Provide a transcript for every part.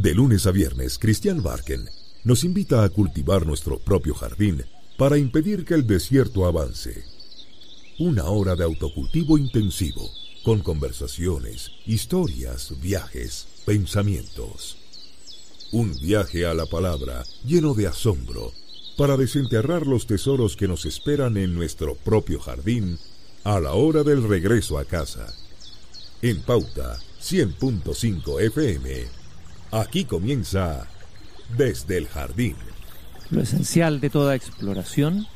De lunes a viernes, Cristian Barken nos invita a cultivar nuestro propio jardín para impedir que el desierto avance. Una hora de autocultivo intensivo, con conversaciones, historias, viajes, pensamientos. Un viaje a la palabra lleno de asombro para desenterrar los tesoros que nos esperan en nuestro propio jardín a la hora del regreso a casa. En pauta 100.5 FM. Aquí comienza Desde el Jardín. Lo esencial de toda exploración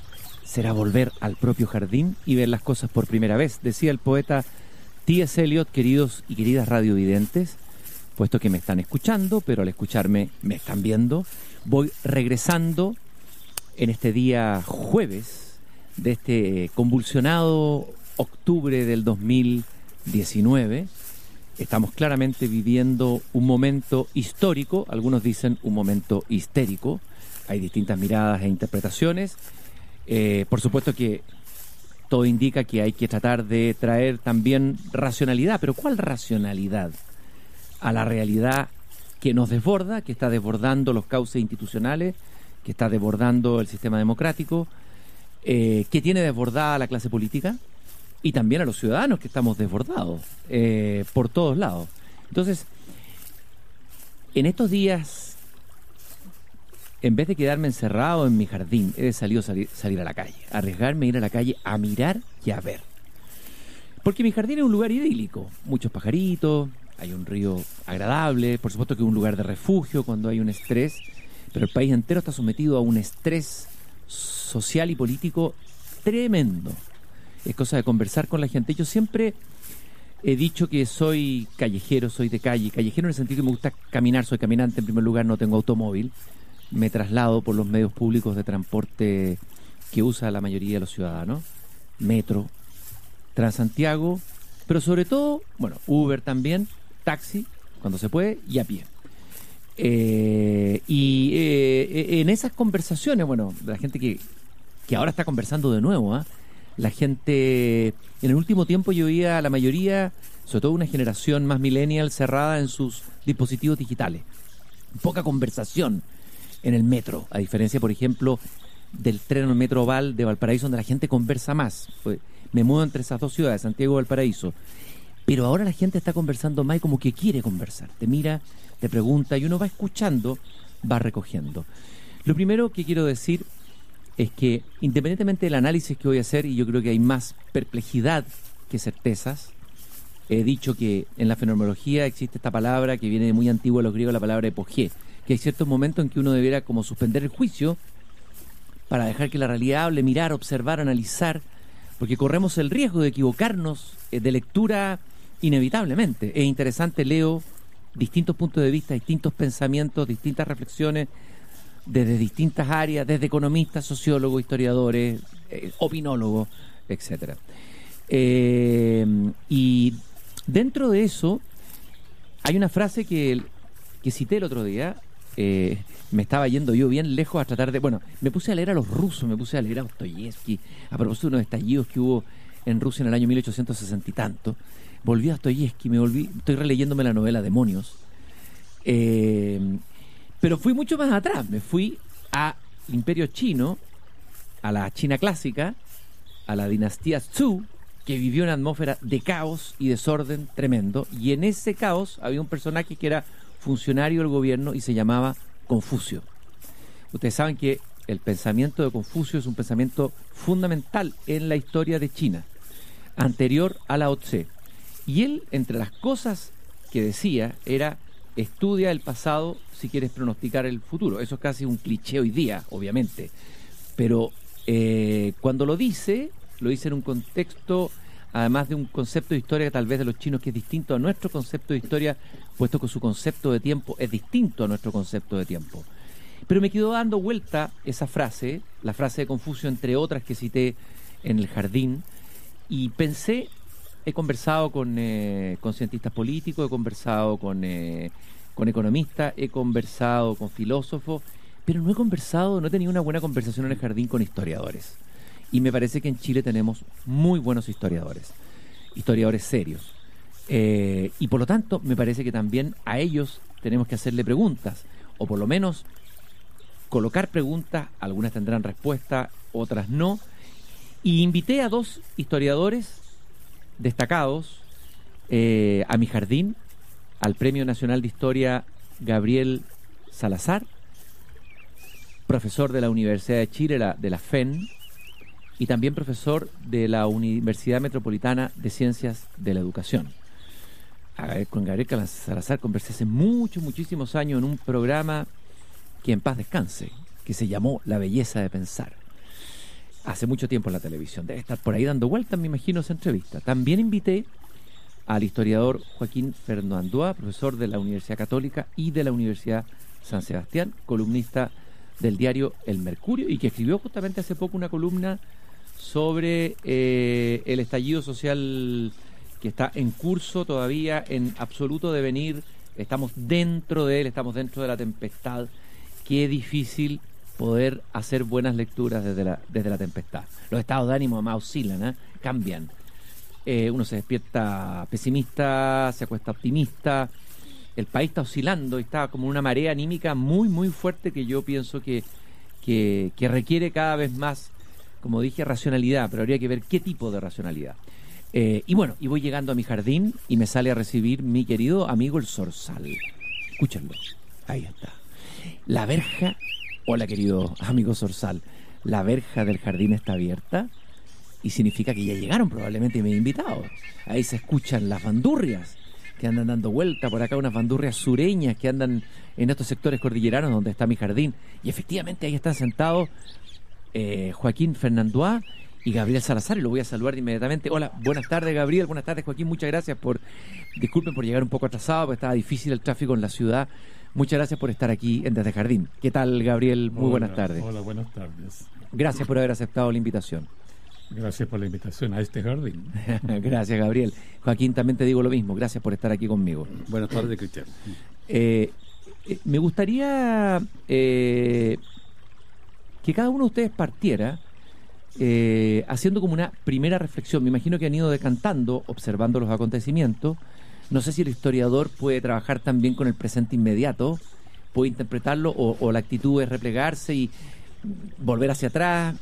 será volver al propio jardín y ver las cosas por primera vez, decía el poeta T.S. Eliot, queridos y queridas radiovidentes, puesto que me están escuchando, pero al escucharme me están viendo, voy regresando en este día jueves de este convulsionado octubre del 2019. Estamos claramente viviendo un momento histórico, algunos dicen un momento histérico, hay distintas miradas e interpretaciones. Eh, por supuesto que todo indica que hay que tratar de traer también racionalidad, pero ¿cuál racionalidad? A la realidad que nos desborda, que está desbordando los cauces institucionales, que está desbordando el sistema democrático, eh, que tiene desbordada la clase política y también a los ciudadanos que estamos desbordados eh, por todos lados. Entonces, en estos días, en vez de quedarme encerrado en mi jardín, he salido salir, salir a la calle, arriesgarme a ir a la calle a mirar y a ver. Porque mi jardín es un lugar idílico, muchos pajaritos, hay un río agradable, por supuesto que es un lugar de refugio cuando hay un estrés pero el país entero está sometido a un estrés social y político tremendo. Es cosa de conversar con la gente. Yo siempre he dicho que soy callejero, soy de calle. Callejero en el sentido que me gusta caminar, soy caminante en primer lugar, no tengo automóvil. Me traslado por los medios públicos de transporte que usa la mayoría de los ciudadanos. Metro, Transantiago, pero sobre todo, bueno, Uber también, taxi, cuando se puede, y a pie. Eh, y eh, en esas conversaciones, bueno, la gente que, que ahora está conversando de nuevo, ¿ah? La gente, en el último tiempo yo veía a la mayoría, sobre todo una generación más millennial, cerrada en sus dispositivos digitales. Poca conversación en el metro, a diferencia, por ejemplo, del tren o metro oval de Valparaíso, donde la gente conversa más. Me muevo entre esas dos ciudades, Santiago y Valparaíso. Pero ahora la gente está conversando más y como que quiere conversar. Te mira te pregunta y uno va escuchando, va recogiendo. Lo primero que quiero decir es que independientemente del análisis que voy a hacer, y yo creo que hay más perplejidad que certezas, he dicho que en la fenomenología existe esta palabra que viene de muy antiguo de los griegos, la palabra epogé, que hay ciertos momentos en que uno debiera como suspender el juicio para dejar que la realidad hable, mirar, observar, analizar, porque corremos el riesgo de equivocarnos eh, de lectura inevitablemente. Es interesante, leo distintos puntos de vista, distintos pensamientos, distintas reflexiones desde distintas áreas, desde economistas, sociólogos, historiadores, eh, opinólogos, etcétera. Eh, y dentro de eso hay una frase que, que cité el otro día. Eh, me estaba yendo yo bien lejos a tratar de. Bueno, me puse a leer a los rusos, me puse a leer a Dostoyevsky, a propósito de unos estallidos que hubo en Rusia en el año 1860 y tanto volví a Dostoyevsky, me volví, estoy releyéndome la novela Demonios. Pero fui mucho más atrás, me fui a Imperio Chino, a la China clásica, a la dinastía Zhou, que vivió una atmósfera de caos y desorden tremendo, y en ese caos había un personaje que era funcionario del gobierno y se llamaba Confucio. Ustedes saben que el pensamiento de Confucio es un pensamiento fundamental en la historia de China, anterior a la Tse. Y él, entre las cosas que decía, era estudia el pasado si quieres pronosticar el futuro. Eso es casi un cliché hoy día, obviamente. Pero eh, cuando lo dice, lo dice en un contexto, además de un concepto de historia tal vez de los chinos que es distinto a nuestro concepto de historia, puesto que su concepto de tiempo es distinto a nuestro concepto de tiempo. Pero me quedó dando vuelta esa frase, la frase de Confucio, entre otras que cité en el jardín, y pensé he conversado con, eh, cientistas políticos, he conversado con, eh, con economistas, he conversado con filósofos, pero no he conversado, no he tenido una buena conversación en el jardín con historiadores. Y me parece que en Chile tenemos muy buenos historiadores, historiadores serios. Eh, y por lo tanto, me parece que también a ellos tenemos que hacerle preguntas, o por lo menos colocar preguntas, algunas tendrán respuesta, otras no. Y invité a dos historiadores destacados eh, a mi jardín, al Premio Nacional de Historia Gabriel Salazar, profesor de la Universidad de Chile, de la FEN, y también profesor de la Universidad Metropolitana de Ciencias de la Educación. Con Gabriel Salazar conversé hace muchos, muchísimos años en un programa que en paz descanse, que se llamó La Belleza de Pensar. Hace mucho tiempo en la televisión. Debe estar por ahí dando vueltas, me imagino, esa entrevista. También invité al historiador Joaquín Fernandúa, profesor de la Universidad Católica y de la Universidad San Sebastián, columnista del diario El Mercurio y que escribió justamente hace poco una columna sobre eh, el estallido social que está en curso todavía, en absoluto devenir. Estamos dentro de él, estamos dentro de la tempestad. Qué difícil poder hacer buenas lecturas desde la, desde la tempestad. Los estados de ánimo además oscilan, ¿eh? cambian. Eh, uno se despierta pesimista, se acuesta optimista. El país está oscilando y está como una marea anímica muy, muy fuerte que yo pienso que, que, requiere cada vez más, como dije, racionalidad, pero habría que ver qué tipo de racionalidad. Eh, y bueno, y voy llegando a mi jardín y me sale a recibir mi querido amigo el zorzal. Escúchenlo. Ahí está. La verja, hola querido amigo zorzal, la verja del jardín está abierta y significa que ya llegaron probablemente mis invitados. Ahí se escuchan las bandurrias que andan dando vuelta por acá, unas bandurrias sureñas que andan en estos sectores cordilleranos donde está mi jardín. Y efectivamente ahí están sentados eh, Joaquín Fernandoá y Gabriel Salazar, y lo voy a saludar inmediatamente. Hola, buenas tardes Gabriel, buenas tardes Joaquín, muchas gracias por, disculpen por llegar un poco atrasado, porque estaba difícil el tráfico en la ciudad. Muchas gracias por estar aquí en Desde Jardín. ¿Qué tal, Gabriel? Muy buenas tardes. Hola, buenas tardes. Gracias por haber aceptado la invitación. Gracias por la invitación a este jardín. Gracias, Gabriel. Joaquín, también te digo lo mismo. Gracias por estar aquí conmigo. Buenas tardes, Cristian. Eh, eh, me gustaría eh, que cada uno de ustedes partiera haciendo como una primera reflexión. Me imagino que han ido decantando, observando los acontecimientos. No sé si el historiador puede trabajar también con el presente inmediato, puede interpretarlo, o, o la actitud es replegarse y volver hacia atrás,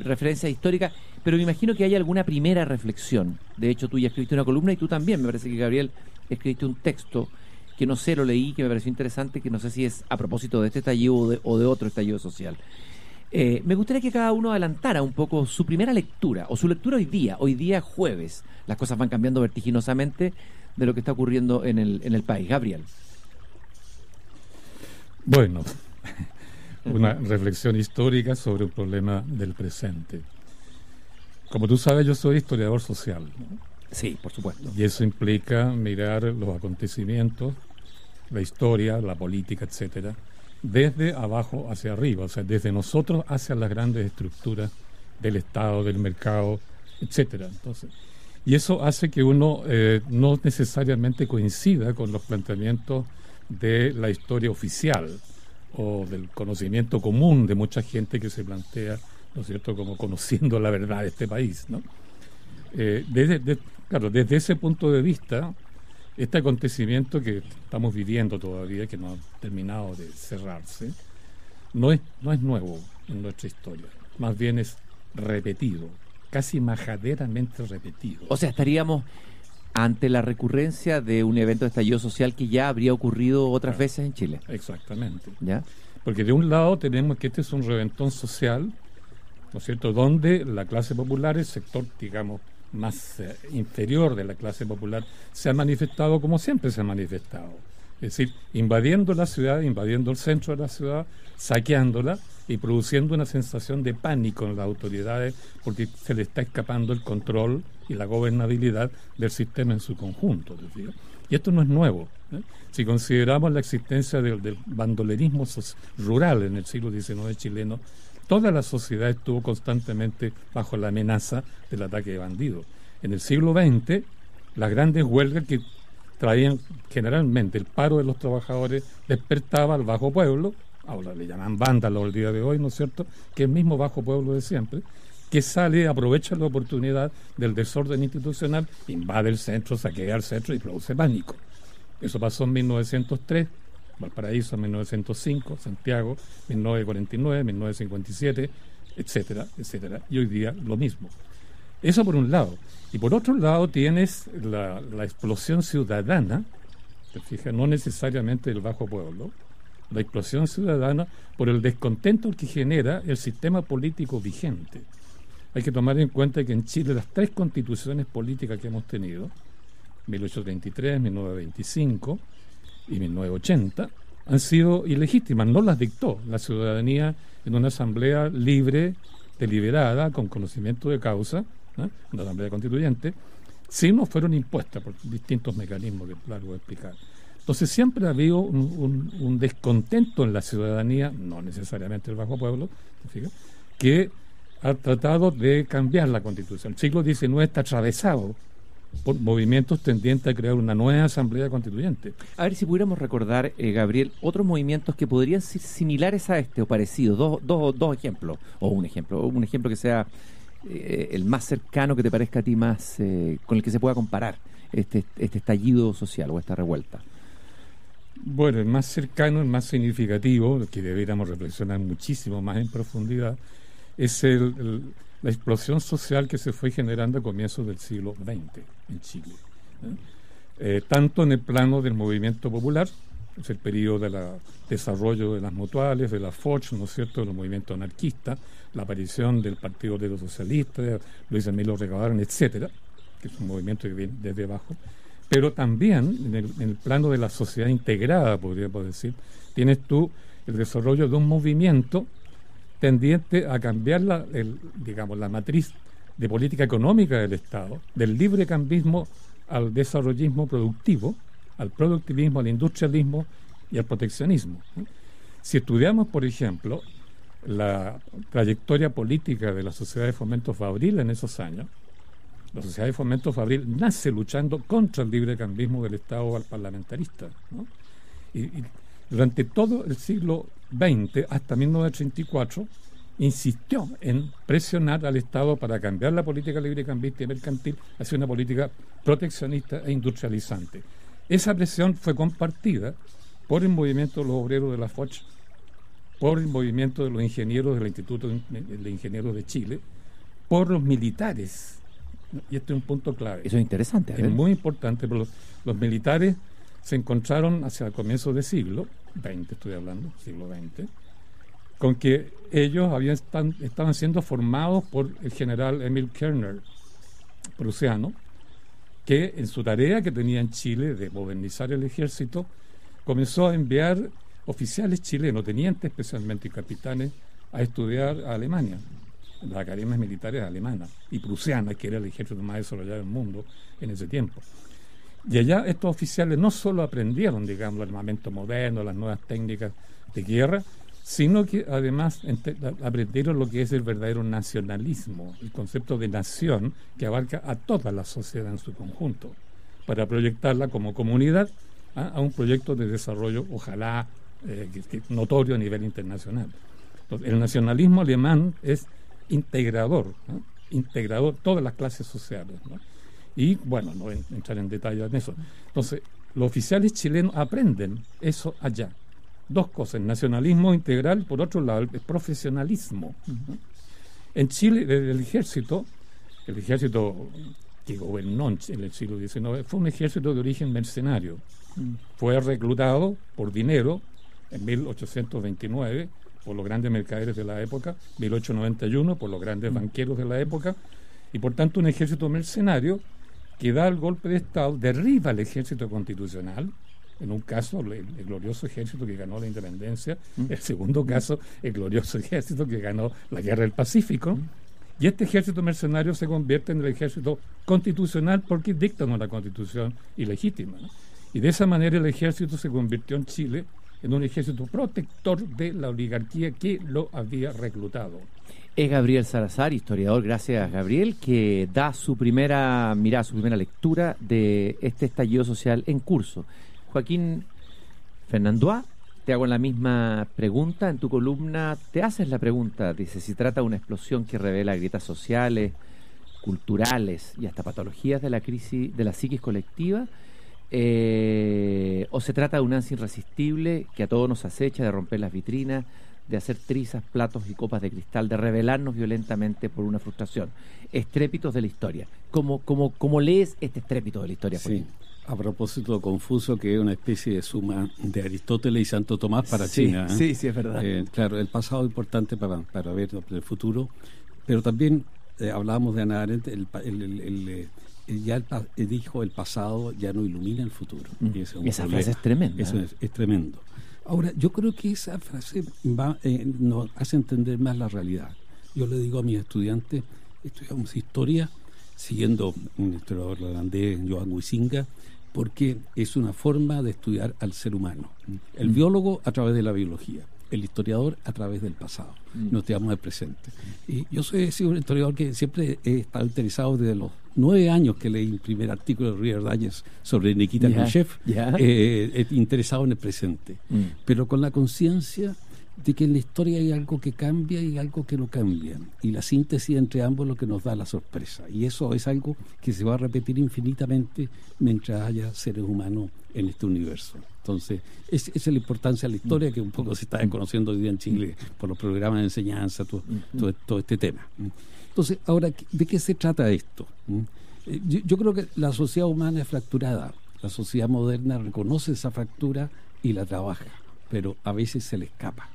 referencia histórica pero me imagino que hay alguna primera reflexión. De hecho, tú ya escribiste una columna y tú también, me parece que Gabriel, escribiste un texto que no sé, lo leí, que me pareció interesante, que no sé si es a propósito de este estallido o de, otro estallido social. Eh, me gustaría que cada uno adelantara un poco su primera lectura, o su lectura hoy día, hoy día jueves. Las cosas van cambiando vertiginosamente de lo que está ocurriendo en el, en el país. Gabriel. Bueno, una reflexión histórica sobre un problema del presente. Como tú sabes, yo soy historiador social. Sí, por supuesto. Y eso implica mirar los acontecimientos, la historia, la política, etcétera, desde abajo hacia arriba, o sea, desde nosotros hacia las grandes estructuras del Estado, del mercado, etcétera. Entonces, y eso hace que uno eh, no necesariamente coincida con los planteamientos de la historia oficial o del conocimiento común de mucha gente que se plantea ¿no es cierto?, como conociendo la verdad de este país, ¿no? Eh, desde, claro, desde ese punto de vista, este acontecimiento que estamos viviendo todavía, que no ha terminado de cerrarse, no es, no es nuevo en nuestra historia, más bien es repetido, casi majaderamente repetido. O sea, estaríamos ante la recurrencia de un evento de estallido social que ya habría ocurrido otras veces en Chile. Exactamente. ¿Ya? Porque de un lado tenemos que este es un reventón social ¿no es cierto?, donde la clase popular, el sector, digamos, más eh, inferior de la clase popular, se ha manifestado como siempre se ha manifestado. Es decir, invadiendo la ciudad, invadiendo el centro de la ciudad, saqueándola y produciendo una sensación de pánico en las autoridades porque se le está escapando el control y la gobernabilidad del sistema en su conjunto. Y esto no es nuevo. ¿eh? Si consideramos la existencia del, del bandolerismo rural en el siglo XIX chileno, Toda la sociedad estuvo constantemente bajo la amenaza del ataque de bandidos. En el siglo XX, las grandes huelgas que traían generalmente el paro de los trabajadores despertaba al bajo pueblo, ahora le llaman vándalos el día de hoy, ¿no es cierto?, que el mismo bajo pueblo de siempre, que sale, aprovecha la oportunidad del desorden institucional, invade el centro, saquea el centro y produce pánico. Eso pasó en 1903, Valparaíso en 1905, Santiago 1949, 1957, etcétera, etcétera. Y hoy día lo mismo. Eso por un lado. Y por otro lado tienes la, explosión ciudadana, te fijas, no necesariamente del bajo pueblo, la explosión ciudadana por el descontento que genera el sistema político vigente. Hay que tomar en cuenta que en Chile las tres constituciones políticas que hemos tenido, 1833, 1925 y 1980, han sido ilegítimas, no las dictó la ciudadanía en una asamblea libre, deliberada, con conocimiento de causa, una asamblea constituyente, sino fueron impuestas por distintos mecanismos que largo explicar. Entonces siempre ha habido un, descontento en la ciudadanía, no necesariamente el bajo pueblo, que ha tratado de cambiar la constitución. El siglo XIX está atravesado por movimientos tendientes a crear una nueva asamblea constituyente. A ver si pudiéramos recordar, eh, Gabriel, otros movimientos que podrían ser similares a este o parecidos. Dos, dos, dos ejemplos, o un ejemplo, un ejemplo que sea eh, el más cercano que te parezca a ti más, eh, con el que se pueda comparar este, este estallido social o esta revuelta. Bueno, el más cercano, el más significativo, que deberíamos reflexionar muchísimo más en profundidad, es el, la explosión social que se fue generando a comienzos del siglo XX en Chile. Eh, tanto en el plano del movimiento popular, es el periodo del desarrollo de las mutuales, de la FOCH, ¿no es cierto?, de los movimientos anarquistas, la aparición del Partido de los Socialistas, Luis Emilio Recabarren, etcétera, que es un movimiento que viene desde abajo, pero también en el, en el plano de la sociedad integrada, podríamos decir, tienes tú el desarrollo de un movimiento tendiente a cambiar la, digamos, la matriz de política económica del Estado, del libre cambismo al desarrollismo productivo, al productivismo, al industrialismo y al proteccionismo. Si estudiamos, por ejemplo, la trayectoria política de la Sociedad de Fomento Fabril en esos años, la Sociedad de Fomento Fabril nace luchando contra el libre cambismo del Estado al parlamentarista. y, durante todo el siglo XX, hasta 1934, insistió en presionar al Estado para cambiar la política librecambista y mercantil hacia una política proteccionista e industrializante. Esa presión fue compartida por el movimiento de los obreros de la FOCH, por el movimiento de los ingenieros del Instituto de Ingenieros de Chile, por los militares. Y este es un punto clave. Eso es interesante. Es muy importante, pero los militares se encontraron hacia el comienzo del siglo XX, estoy hablando, siglo XX, con que ellos habían estaban siendo formados por el general Emil Kerner, prusiano, que en su tarea que tenía en Chile de modernizar el ejército, comenzó a enviar oficiales chilenos, tenientes especialmente y capitanes, a estudiar a Alemania, las academias militares alemanas y prusianas, que era el ejército más desarrollado del mundo en ese tiempo. Y allá estos oficiales no solo aprendieron, digamos, el armamento moderno, las nuevas técnicas de guerra, sino que además aprendieron lo que es el verdadero nacionalismo, el concepto de nación que abarca a toda la sociedad en su conjunto, para proyectarla como comunidad a un proyecto de desarrollo, ojalá eh, notorio a nivel internacional. el nacionalismo alemán es integrador, integrador todas las clases sociales. ¿no? Y bueno, no voy a entrar en detalle en eso. Entonces, los oficiales chilenos aprenden eso allá. Dos cosas, el nacionalismo integral, por otro lado, el profesionalismo. En Chile, el ejército, el ejército que gobernó en el siglo XIX, fue un ejército de origen mercenario. Mm. Fue reclutado por dinero en 1829 por los grandes mercaderes de la época, 1891 por los grandes mm. banqueros de la época, y por tanto un ejército mercenario que da el golpe de Estado, derriba el ejército constitucional, en un caso el, glorioso ejército que ganó la independencia, mm. el segundo caso el glorioso ejército que ganó la guerra del Pacífico, mm. y este ejército mercenario se convierte en el ejército constitucional porque dictan una constitución ilegítima. Y de esa manera el ejército se convirtió en Chile en un ejército protector de la oligarquía que lo había reclutado. Es Gabriel Salazar, historiador, gracias Gabriel, que da su primera mirada, su primera lectura de este estallido social en curso. Joaquín Fernandois, te hago la misma pregunta. En tu columna te haces la pregunta, dice, si trata de una explosión que revela grietas sociales, culturales y hasta patologías de la crisis de la psiquis colectiva, Eh, ¿O se trata de un ansia irresistible que a todos nos acecha de romper las vitrinas, de hacer trizas, platos y copas de cristal, de rebelarnos violentamente por una frustración? Estrépitos de la historia. ¿Cómo, cómo, cómo lees este estrépito de la historia, Sí. A propósito, Confuso, que es una especie de suma de Aristóteles y Santo Tomás para China. ¿eh? Sí, sí, es verdad. Eh, claro, el pasado es importante para, para ver el futuro, pero también eh, hablábamos de Ana Arendt, el, el, ya dijo el pasado ya no ilumina el futuro. Mm. Y, esa frase es tremenda. Eso es, tremendo. Ahora, yo creo que esa frase va, nos hace entender más la realidad. Yo le digo a mis estudiantes, estudiamos historia, siguiendo un historiador holandés, Johan Huizinga, porque es una forma de estudiar al ser humano. El mm. biólogo a través de la biología, el historiador a través del pasado. Mm. Nos estudiamos el presente. Y yo soy, un historiador que siempre he estado interesado desde los nueve años que leí el primer artículo de River Dalles sobre Nikita Khrushchev, eh, interesado en el presente. Mm. Pero con la conciencia de que en la historia hay algo que cambia y algo que no cambia. Y la síntesis entre ambos es lo que nos da la sorpresa. Y eso es algo que se va a repetir infinitamente mientras haya seres humanos en este universo. Entonces, esa es la importancia de la historia que un poco se está conociendo hoy día en Chile por los programas de enseñanza, todo, todo, este tema. Entonces, ahora, ¿de qué se trata esto? Eh, yo, yo creo que la sociedad humana es fracturada. La sociedad moderna reconoce esa fractura y la trabaja, pero a veces se le escapa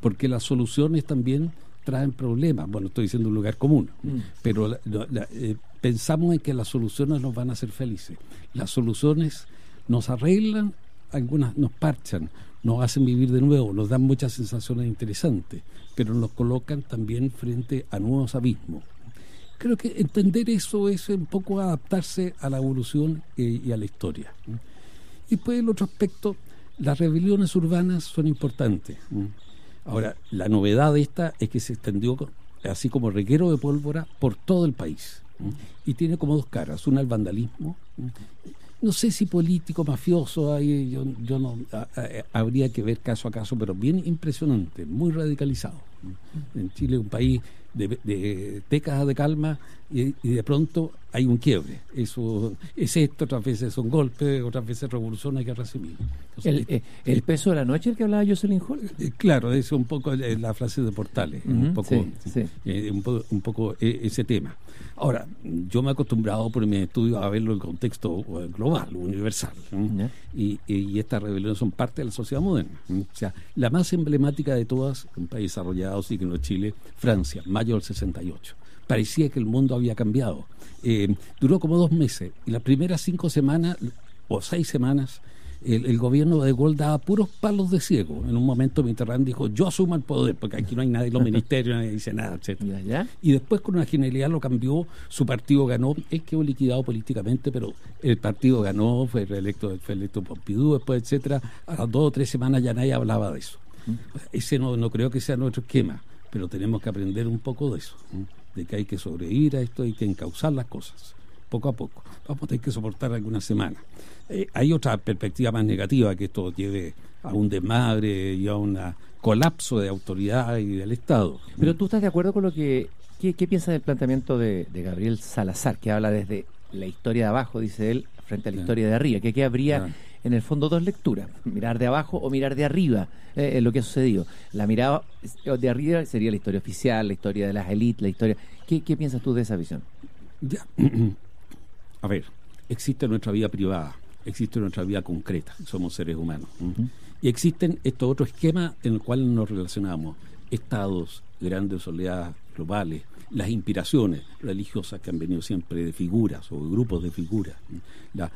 porque las soluciones también traen problemas. Bueno, estoy diciendo un lugar común, mm. pero eh, pensamos en que las soluciones nos van a hacer felices. Las soluciones nos arreglan, algunas nos parchan, nos hacen vivir de nuevo, nos dan muchas sensaciones interesantes, pero nos colocan también frente a nuevos abismos. Creo que entender eso es un poco adaptarse a la evolución eh, y a la historia. Y después el otro aspecto, las rebeliones urbanas son importantes. Ahora, la novedad de esta es que se extendió así como reguero de pólvora por todo el país. Y tiene como dos caras. Una, el vandalismo. No sé si político, mafioso, ahí yo, no habría que ver caso a caso, pero bien impresionante, muy radicalizado. En Chile, un país de, de décadas de calma y, de pronto hay un quiebre. Eso es esto, otras veces son golpes, otras veces revolución, hay que recibir. el, eh, el, peso de la noche el que hablaba Jocelyn Hall? Eh, claro, es un poco la frase de Portales, un, poco, eh, un, poco, ese tema. Ahora, yo me he acostumbrado por mi estudio a verlo en contexto global, universal. Y, y, estas rebeliones son parte de la sociedad moderna. O sea, la más emblemática de todas, un país desarrollado, sí que no es Chile, Francia, mayo del 68 parecía que el mundo había cambiado. Eh, duró como dos meses y las primeras cinco semanas o seis semanas el, gobierno de Gaulle daba puros palos de ciego. En un momento Mitterrand dijo, yo asumo el poder, porque aquí no hay nadie, los ministerios, nadie dice nada, etc. Y después con una genialidad lo cambió, su partido ganó, él quedó liquidado políticamente, pero el partido ganó, fue reelecto, fue electo Pompidou, después, etcétera. A las dos o tres semanas ya nadie hablaba de eso. Ese no, no creo que sea nuestro esquema, pero tenemos que aprender un poco de eso de que hay que sobrevivir a esto, hay que encauzar las cosas, poco a poco. Vamos a tener que soportar algunas semanas. Eh, hay otra perspectiva más negativa, que esto lleve a un desmadre y a un colapso de autoridad y del Estado. Pero tú estás de acuerdo con lo que... ¿Qué, piensas del planteamiento de, Gabriel Salazar, que habla desde la historia de abajo, dice él, frente a la historia de arriba? ¿Qué, habría en el fondo dos lecturas, mirar de abajo o mirar de arriba, eh, lo que ha sucedido. La mirada de arriba sería la historia oficial, la historia de las élites, la historia... ¿Qué, piensas tú de esa visión? Ya. A ver, existe nuestra vida privada, existe nuestra vida concreta, somos seres humanos. Y existen estos otros esquemas en los cuales nos relacionamos, estados, grandes oleadas globales, las inspiraciones religiosas que han venido siempre de figuras o de grupos de figuras, la,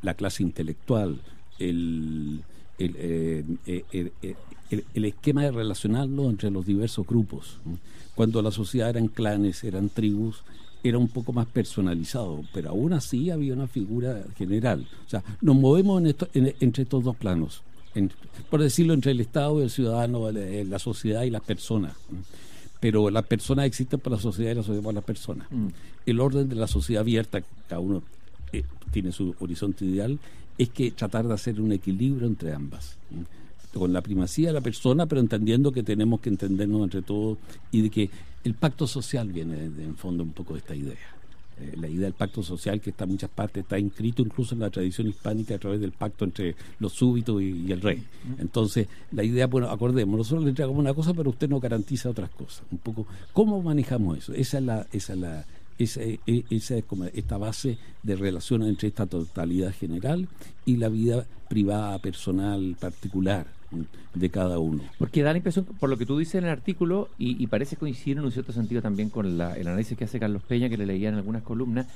la, clase intelectual, el, eh, eh, el, el, esquema de relacionarlo entre los diversos grupos. Cuando la sociedad eran clanes, eran tribus, era un poco más personalizado, pero aún así había una figura general. O sea, nos movemos en esto, entre estos dos planos, por decirlo, entre el Estado y el ciudadano, la, sociedad y las personas. Pero las personas existen por la sociedad y la sociedad por las personas. Mm. El orden de la sociedad abierta, cada uno tiene su horizonte ideal, es que tratar de hacer un equilibrio entre ambas. Con la primacía de la persona, pero entendiendo que tenemos que entendernos entre todos y de que el pacto social viene en fondo un poco de esta idea. eh, la idea del pacto social que está en muchas partes, está inscrito incluso en la tradición hispánica a través del pacto entre los súbitos y, el rey. Entonces, la idea, bueno, acordemos, nosotros le entregamos una cosa, pero usted no garantiza otras cosas. Un poco, ¿cómo manejamos eso? Esa es la, esa es la, esa, e, esa es como esta base de relación entre esta totalidad general y la vida privada, personal, particular de cada uno. Porque da la impresión, por lo que tú dices en el artículo, y, parece coincidir en un cierto sentido también con el análisis que hace Carlos Peña, que le leía en algunas columnas,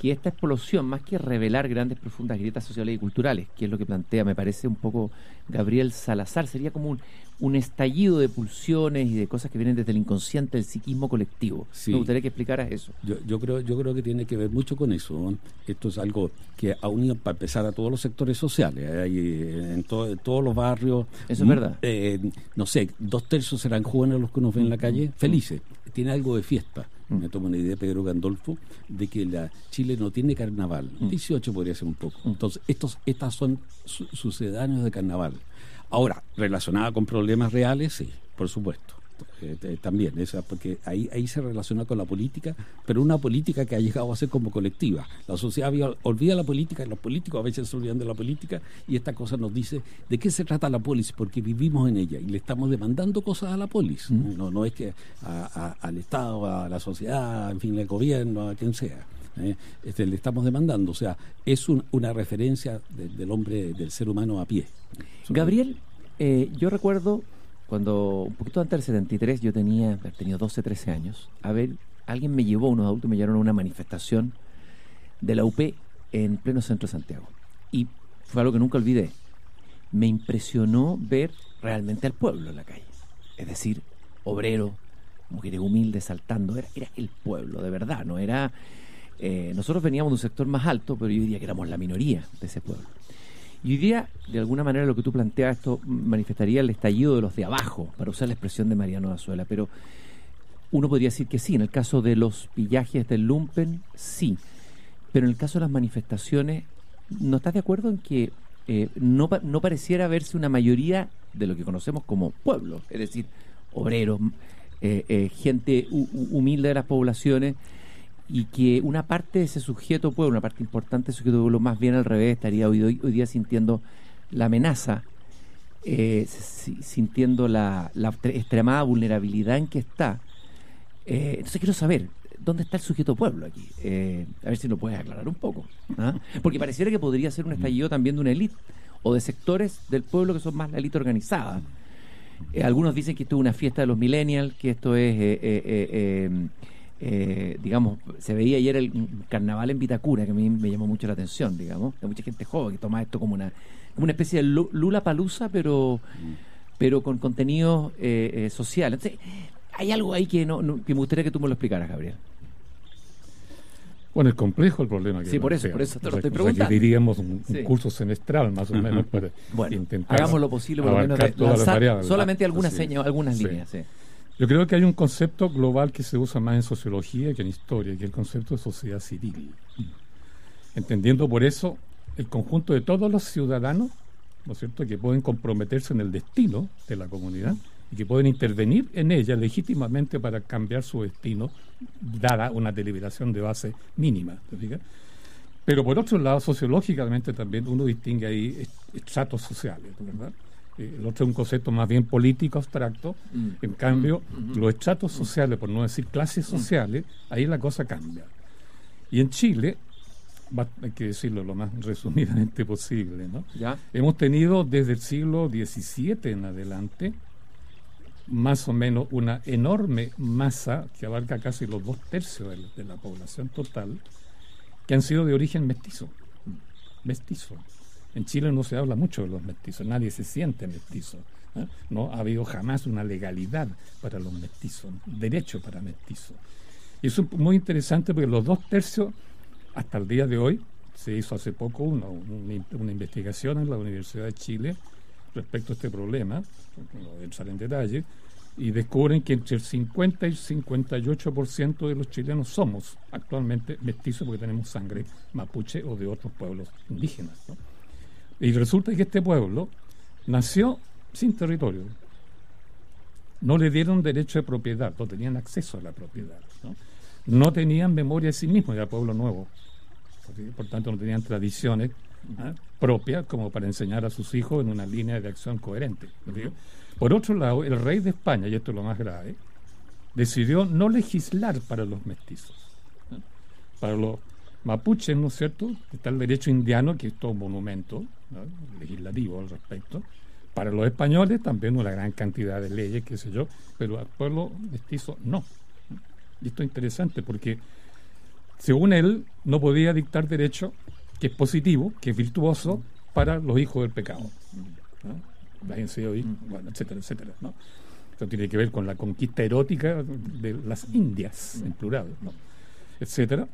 que esta explosión, más que revelar grandes, profundas grietas sociales y culturales, que es lo que plantea, me parece un poco Gabriel Salazar, sería como un, un estallido de pulsiones y de cosas que vienen desde el inconsciente, del psiquismo colectivo. Me gustaría que explicaras eso. Yo, yo, creo, yo creo que tiene que ver mucho con eso. Esto es algo que ha unido, para empezar, a todos los sectores sociales. Hay, eh, en, todos los barrios. Eso es verdad. Eh, no sé, dos tercios serán jóvenes los que uno ve en la calle, felices. Tiene algo de fiesta me tomo una idea Pedro Gandolfo, de que la Chile no tiene carnaval. 18 podría ser un poco. Entonces, estos, estas son sucedáneos de carnaval. Ahora, relacionada con problemas reales, sí, por supuesto. Eh, eh, también, esa, porque ahí, ahí se relaciona con la política, pero una política que ha llegado a ser como colectiva. La sociedad olvida la política, y los políticos a veces se olvidan de la política, y esta cosa nos dice de qué se trata la polis, porque vivimos en ella y le estamos demandando cosas a la polis. No, no es que al Estado, a la sociedad, en fin, al gobierno, a quien sea. ¿eh? Este, le estamos demandando. O sea, es una referencia del hombre, del ser humano a pie. Gabriel, eh, yo recuerdo cuando, un poquito antes del 73, yo tenía, tenido 12, 13 años, a ver, alguien me llevó, unos adultos me llevaron a una manifestación de la UP en pleno centro de Santiago. Y fue algo que nunca olvidé. Me impresionó ver realmente al pueblo en la calle. Es decir, obrero, mujeres humildes saltando. Era, era el pueblo, de verdad, no era eh, nosotros veníamos de un sector más alto, pero yo diría que éramos la minoría de ese pueblo. Y hoy día, de alguna manera, lo que tú planteas, esto manifestaría el estallido de los de abajo, para usar la expresión de Mariano Azuela. Pero uno podría decir que sí, en el caso de los pillajes del Lumpen, sí. Pero en el caso de las manifestaciones, ¿no estás de acuerdo en que eh, no, no pareciera verse una mayoría de lo que conocemos como pueblo? Es decir, obreros, eh, gente humilde de las poblaciones y que una parte de ese sujeto pueblo, una parte importante de ese sujeto pueblo, más bien al revés, estaría hoy, hoy, día sintiendo la amenaza, eh, sintiendo la, extremada vulnerabilidad en que está. Eh, entonces quiero saber, ¿dónde está el sujeto pueblo aquí? Eh, a ver si lo puedes aclarar un poco. ¿ah? Porque pareciera que podría ser un estallido también de una élite o de sectores del pueblo que son más la élite organizada. algunos dicen que esto es una fiesta de los millennials, que esto es eh, digamos, se veía ayer el carnaval en Vitacura, que a mí me llamó mucho la atención, digamos, hay mucha gente joven que toma esto como una, como una especie de lula palusa, pero, pero con contenido eh, eh, social. Entonces, hay algo ahí que, no, que me gustaría que tú me lo explicaras, Gabriel. Bueno, es complejo el problema. Que sí, por eso, por eso te lo estoy preguntando. diríamos un, curso semestral, más o menos, para bueno, intentar. Hagamos lo posible, por lo menos, de solamente algunas, señas, algunas líneas. Sí. Yo creo que hay un concepto global que se usa más en sociología que en historia, que es el concepto de sociedad civil. Entendiendo por eso el conjunto de todos los ciudadanos, ¿no es cierto?, que pueden comprometerse en el destino de la comunidad y que pueden intervenir en ella legítimamente para cambiar su destino, dada una deliberación de base mínima. Pero por otro lado, sociológicamente también uno distingue ahí estratos sociales, ¿verdad? El otro es un concepto más bien político abstracto. Mm. En cambio, mm. Mm. los estratos sociales, por no decir clases sociales, ahí la cosa cambia. Y en Chile, hay que decirlo lo más resumidamente posible, ¿no? Hemos tenido desde el siglo XVII en adelante más o menos una enorme masa que abarca casi los dos tercios de la población total, que han sido de origen mestizo. Mestizo. En Chile no se habla mucho de los mestizos, nadie se siente mestizo. ¿eh? No ha habido jamás una legalidad para los mestizos, derecho para mestizos. Y eso es muy interesante porque los dos tercios, hasta el día de hoy, se hizo hace poco una, una, investigación en la Universidad de Chile respecto a este problema, no voy a entrar en detalle, y descubren que entre el 50 y el 58% de los chilenos somos actualmente mestizos porque tenemos sangre mapuche o de otros pueblos indígenas. Y resulta que este pueblo nació sin territorio. No le dieron derecho de propiedad, no tenían acceso a la propiedad. no tenían memoria de sí mismos, era pueblo nuevo. Por tanto, no tenían tradiciones ¿ah? propias como para enseñar a sus hijos en una línea de acción coherente. Por otro lado, el rey de España, y esto es lo más grave, decidió no legislar para los mestizos. Para los mapuches, ¿no es cierto? Está el derecho indiano, que es todo un monumento legislativo al respecto. Para los españoles también una gran cantidad de leyes, qué sé yo, pero al pueblo mestizo no. Y esto es interesante porque, según él, no podía dictar derecho que es positivo, que es virtuoso para los hijos del pecado. ¿no? hoy, bueno, etcétera, etcétera. ¿no? Esto tiene que ver con la conquista erótica de las Indias, en plural, ¿no? etcétera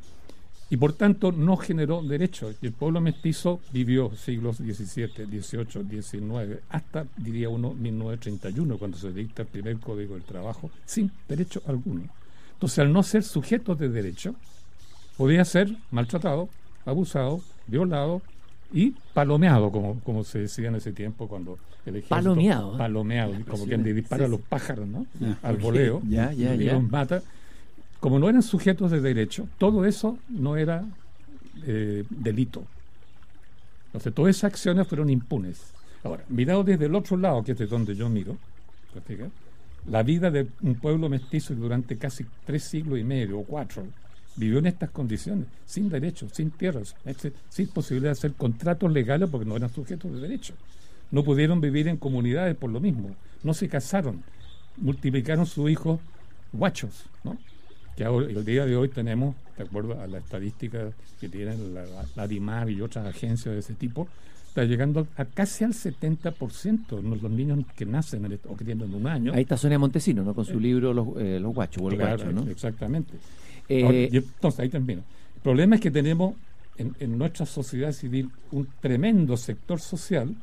y por tanto no generó derechos. Y el pueblo mestizo vivió siglos XVII, XVIII, XIX, hasta, diría uno, 1931, cuando se dicta el primer Código del Trabajo, sin derecho alguno. Entonces, al no ser sujetos de derecho, podía ser maltratado, abusado, violado y palomeado, como, como se decía en ese tiempo cuando el ejército... Palomeado. Palomeado, como quien dispara a los pájaros, ¿no? Al voleo. Ya, ya, y los mata como no eran sujetos de derecho, todo eso no era eh, delito. Entonces, todas esas acciones fueron impunes. Ahora, mirado desde el otro lado, que es de donde yo miro, la vida de un pueblo mestizo durante casi tres siglos y medio o cuatro vivió en estas condiciones, sin derechos, sin tierras, sin posibilidad de hacer contratos legales porque no eran sujetos de derecho. No pudieron vivir en comunidades por lo mismo, no se casaron, multiplicaron sus hijos guachos, ¿no? Que el día de hoy tenemos, de acuerdo a la estadística que tienen la, la y otras agencias de ese tipo, está llegando a casi al 70% los niños que nacen o que tienen un año. Ahí está Sonia Montesino, ¿no? Con su libro Los, eh, los Guachos, o el guacho, ¿no? Exactamente. Eh, entonces, ahí termino. El problema es que tenemos en, en, nuestra sociedad civil un tremendo sector social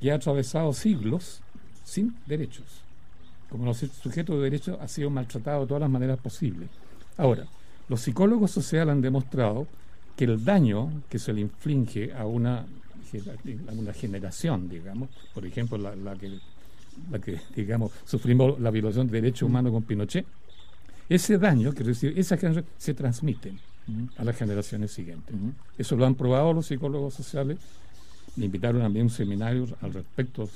que ha atravesado siglos sin derechos. Como los sujetos de derechos ha sido maltratado de todas las maneras posibles. Ahora, los psicólogos sociales han demostrado que el daño que se le inflige a una, una generación, digamos, por ejemplo, la, que, la que, digamos, sufrimos la violación de derechos humanos con Pinochet, ese daño que recibe esa generación se transmite a las generaciones siguientes. Eso lo han probado los psicólogos sociales. Me invitaron a mí a un seminario al respecto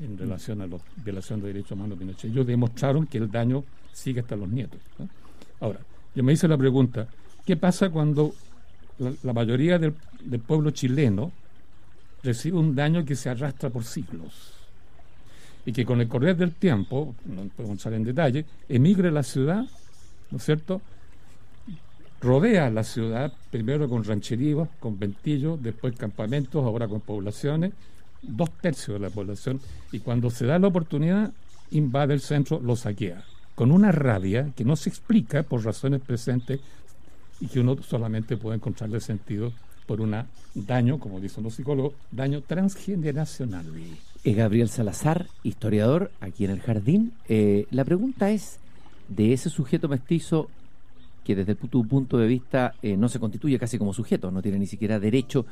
en relación a la violación de derechos humanos de Pinochet. Ellos demostraron que el daño sigue hasta los nietos. Ahora, yo me hice la pregunta, ¿qué pasa cuando la, mayoría del, pueblo chileno recibe un daño que se arrastra por siglos? Y que con el correr del tiempo, no podemos entrar en detalle, emigre a la ciudad, ¿no es cierto? Rodea la ciudad, primero con rancherías, con ventillos, después campamentos, ahora con poblaciones, dos tercios de la población, y cuando se da la oportunidad, invade el centro, lo saquea con una rabia que no se explica por razones presentes y que uno solamente puede encontrarle sentido por un daño, como dicen los psicólogos, daño transgeneracional. Es Gabriel Salazar, historiador, aquí en el jardín. Eh, la pregunta es, de ese sujeto mestizo que desde tu punto de vista eh, no se constituye casi como sujeto, no tiene ni siquiera derecho,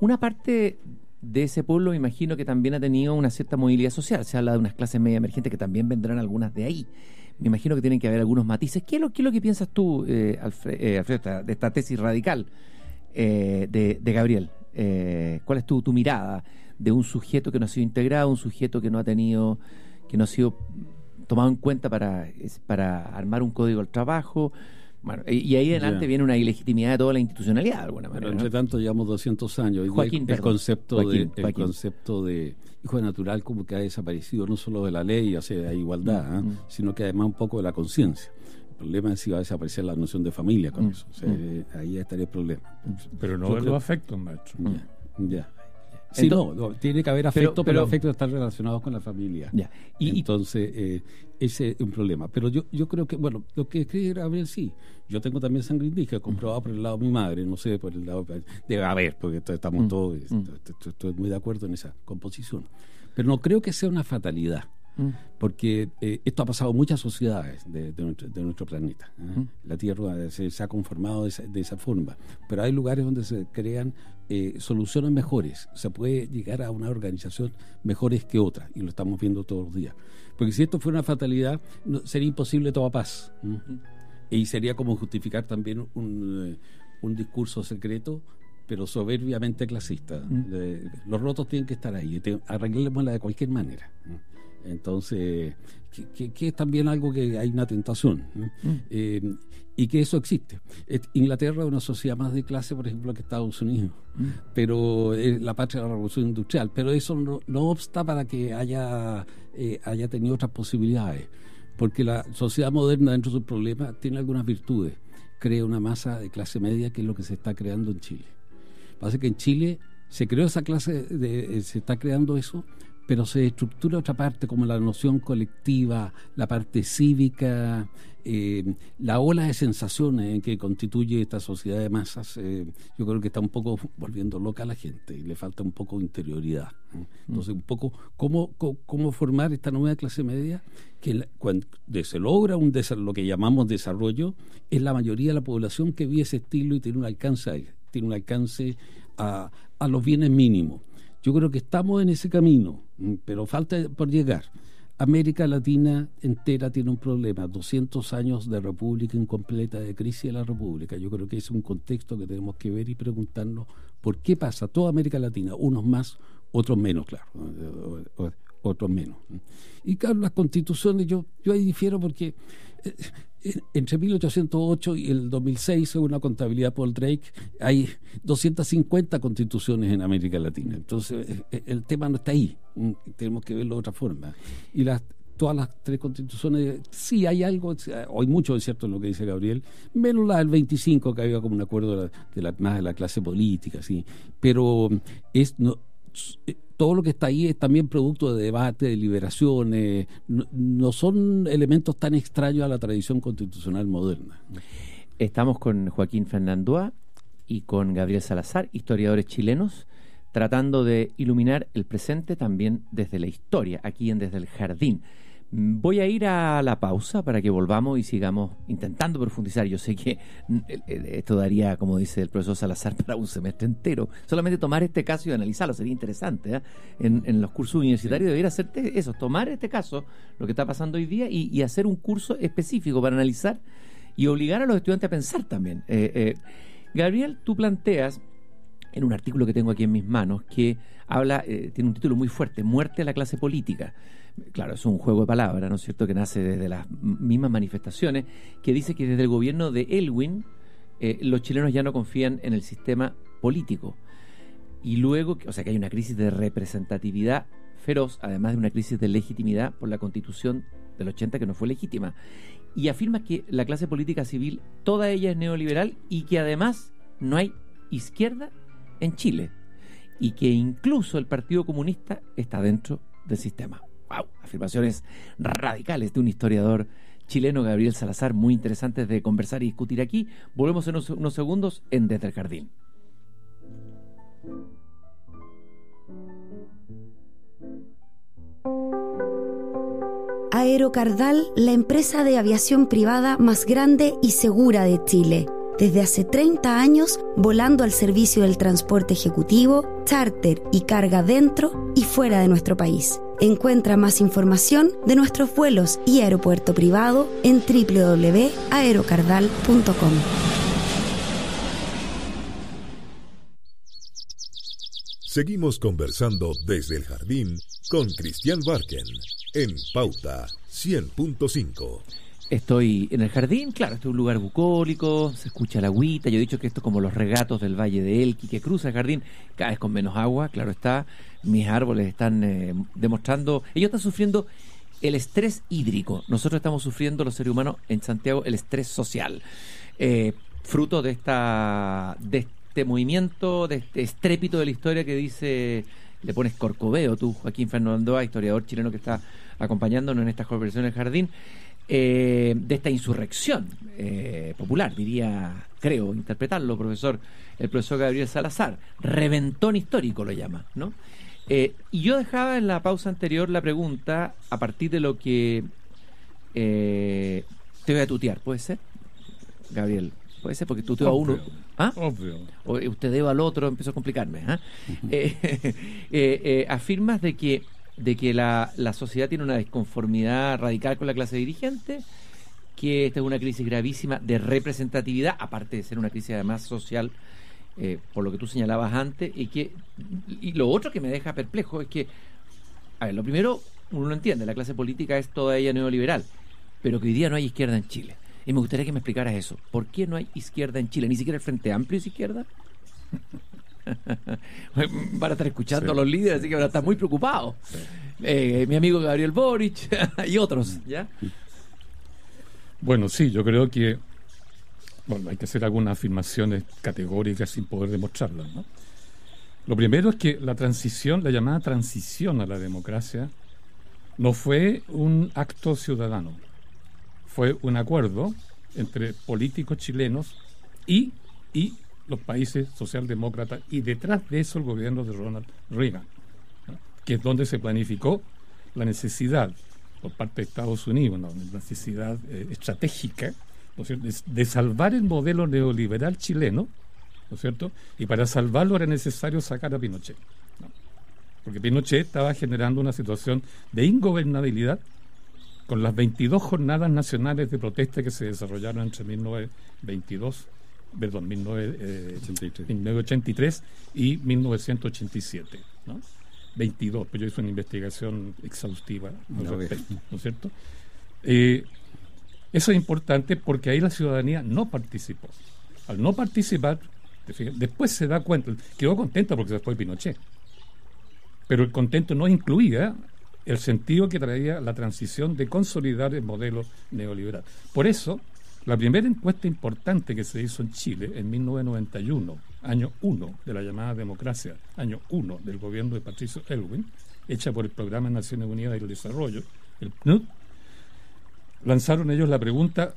una parte de ese pueblo imagino que también ha tenido una cierta movilidad social. Se habla de unas clases media emergentes que también vendrán algunas de ahí me imagino que tienen que haber algunos matices. ¿Qué es lo, qué es lo que piensas tú, eh, eh Alfredo, de esta tesis radical eh, de, Gabriel? Eh, ¿Cuál es tu, tu mirada de un sujeto que no ha sido integrado, un sujeto que no ha tenido, que no ha sido tomado en cuenta para, para armar un código del trabajo? Bueno, y ahí adelante viene una ilegitimidad de toda la institucionalidad de alguna manera. Pero entre tanto llevamos 200 años. y el, concepto de, el concepto de hijo natural como que ha desaparecido no solo de la ley, o sea, de igualdad, ¿ah? mm, mm. sino que además un poco de la conciencia. El problema es si va a desaparecer la noción de familia con mm, eso. ahí estaría el problema. Pero no los afectos, maestro. Ya, ya. Sí, no, tiene que haber afecto, pero, los afectos están relacionados con la familia. Y, Entonces, eh, ese es un problema. Pero yo, yo creo que, bueno, lo que escribe Gabriel, sí. Yo tengo también sangre indígena, comprobado por el lado de mi madre, no sé, por el lado. Debe haber, porque estamos mm, todos. Mm. Estoy muy de acuerdo en esa composición. Pero no creo que sea una fatalidad. Mm. porque eh, esto ha pasado en muchas sociedades de, nuestro, planeta. ¿eh? La Tierra se, ha conformado de esa, forma, pero hay lugares donde se crean eh, soluciones mejores, se puede llegar a una organización mejores que otra, y lo estamos viendo todos los días. Porque si esto fuera una fatalidad, sería imposible toda paz. y sería como justificar también un, un discurso secreto pero soberbiamente clasista. Mm. los rotos tienen que estar ahí, arreglémosla de cualquier manera. Entonces, que, es también algo que hay una tentación mm. eh, y que eso existe. Inglaterra es una sociedad más de clase, por ejemplo, que Estados Unidos, mm. pero es la patria de la revolución industrial, pero eso no, obsta para que haya, eh, haya tenido otras posibilidades, porque la sociedad moderna dentro de sus problemas tiene algunas virtudes, crea una masa de clase media que es lo que se está creando en Chile. Pasa que en Chile se creó esa clase, de, se está creando eso pero se estructura otra parte como la noción colectiva, la parte cívica, eh, la ola de sensaciones que constituye esta sociedad de masas, eh, yo creo que está un poco volviendo loca a la gente y le falta un poco de interioridad. Entonces, un poco, ¿cómo, ¿cómo, formar esta nueva clase media que cuando se logra un lo que llamamos desarrollo, es la mayoría de la población que vive ese estilo y tiene un alcance, tiene un alcance a, a los bienes mínimos. Yo creo que estamos en ese camino, pero falta por llegar. América Latina entera tiene un problema, 200 años de república incompleta, de crisis de la república. Yo creo que es un contexto que tenemos que ver y preguntarnos por qué pasa toda América Latina, unos más, otros menos, claro, otros menos. Y claro, las constituciones, yo, yo ahí difiero porque eh, entre 1808 y el 2006, según la contabilidad Paul Drake, hay 250 constituciones en América Latina. Entonces, eh, eh, el tema no está ahí. Mm, tenemos que verlo de otra forma. Y las todas las tres constituciones, sí hay algo, hay mucho es cierto en lo que dice Gabriel, menos la del 25, que había como un acuerdo de más de la clase política, sí. Pero es no, todo lo que está ahí es también producto de debate, de liberaciones, no, son elementos tan extraños a la tradición constitucional moderna. Estamos con Joaquín Fernandoa y con Gabriel Salazar, historiadores chilenos, tratando de iluminar el presente también desde la historia, aquí en Desde el Jardín. Voy a ir a la pausa para que volvamos y sigamos intentando profundizar. Yo sé que mm, esto daría, como dice el profesor Salazar, para un semestre entero. Solamente tomar este caso y analizarlo sería interesante. ¿eh? En, los cursos universitarios debería hacer eso, tomar este caso, lo que está pasando hoy día, y, hacer un curso específico para analizar y obligar a los estudiantes a pensar también. Eh, eh, Gabriel, tú planteas en un artículo que tengo aquí en mis manos que habla, tiene un título muy fuerte, Muerte a la clase política claro, es un juego de palabras, ¿no es cierto?, que nace desde las mismas manifestaciones, que dice que desde el gobierno de Elwin eh, los chilenos ya no confían en el sistema político. Y luego, o sea, que hay una crisis de representatividad feroz, además de una crisis de legitimidad por la constitución del 80 que no fue legítima. Y afirma que la clase política civil, toda ella es neoliberal y que además no hay izquierda en Chile. Y que incluso el Partido Comunista está dentro del sistema. Wow, afirmaciones radicales de un historiador chileno, Gabriel Salazar, muy interesantes de conversar y discutir aquí. Volvemos en unos, segundos en Desde el Jardín. Aerocardal, la empresa de aviación privada más grande y segura de Chile desde hace 30 años volando al servicio del transporte ejecutivo, charter y carga dentro y fuera de nuestro país. Encuentra más información de nuestros vuelos y aeropuerto privado en www.aerocardal.com. Seguimos conversando desde el jardín con Cristian Barken en Pauta 100.5. Estoy en el jardín, claro, este es un lugar bucólico, se escucha la agüita. Yo he dicho que esto es como los regatos del Valle de Elqui, que cruza el jardín, cada vez con menos agua, claro está. Mis árboles están eh, demostrando, ellos están sufriendo el estrés hídrico. Nosotros estamos sufriendo, los seres humanos, en Santiago, el estrés social. Eh, fruto de, esta, de este movimiento, de este estrépito de la historia que dice, le pones corcoveo tú, Joaquín Fernando historiador chileno que está acompañándonos en esta conversación del jardín. Eh, de esta insurrección eh, popular, diría, creo, interpretarlo, profesor, el profesor Gabriel Salazar. Reventón histórico lo llama, ¿no? Eh, y yo dejaba en la pausa anterior la pregunta a partir de lo que te voy a tutear, ¿puede ser? Gabriel, puede ser porque tuteo a uno. ¿Ah? Obvio. O usted deba al otro, empezó a complicarme. ¿ah? afirmas de que de que la, sociedad tiene una disconformidad radical con la clase dirigente que esta es una crisis gravísima de representatividad, aparte de ser una crisis además social, eh, por lo que tú señalabas antes, y que y lo otro que me deja perplejo es que, a ver, lo primero, uno no entiende, la clase política es toda ella neoliberal, pero que hoy día no hay izquierda en Chile. Y me gustaría que me explicaras eso. ¿Por qué no hay izquierda en Chile? ¿Ni siquiera el Frente Amplio es izquierda? Van a estar escuchando a los líderes, así que van a estar muy preocupados. Eh, mi amigo Gabriel Boric y otros, ¿ya? Bueno, sí, yo creo que bueno, hay que hacer algunas afirmaciones categóricas sin poder demostrarlas. ¿no? Lo primero es que la transición, la llamada transición a la democracia, no fue un acto ciudadano, fue un acuerdo entre políticos chilenos y, y los países socialdemócratas y detrás de eso el gobierno de Ronald Reagan, que es donde se planificó la necesidad por parte de Estados Unidos, una necesidad eh, estratégica de, salvar el modelo neoliberal chileno, ¿no es cierto? Y para salvarlo era necesario sacar a Pinochet. Porque Pinochet estaba generando una situación de ingobernabilidad con las 22 jornadas nacionales de protesta que se desarrollaron entre 1922 perdón, 1983 eh, y 1987. ¿no? 22, pues yo hice una investigación exhaustiva al respecto, ¿no es cierto? Eh, eso es importante porque ahí la ciudadanía no participó. Al no participar, después se da cuenta, quedó contenta porque se fue Pinochet, pero el contento no incluía el sentido que traía la transición de consolidar el modelo neoliberal. Por eso, la primera encuesta importante que se hizo en Chile en 1991, año 1 de la llamada democracia, año 1 del gobierno de Patricio Elwin, hecha por el Programa de Naciones Unidas del Desarrollo, el PNUD, lanzaron ellos la pregunta,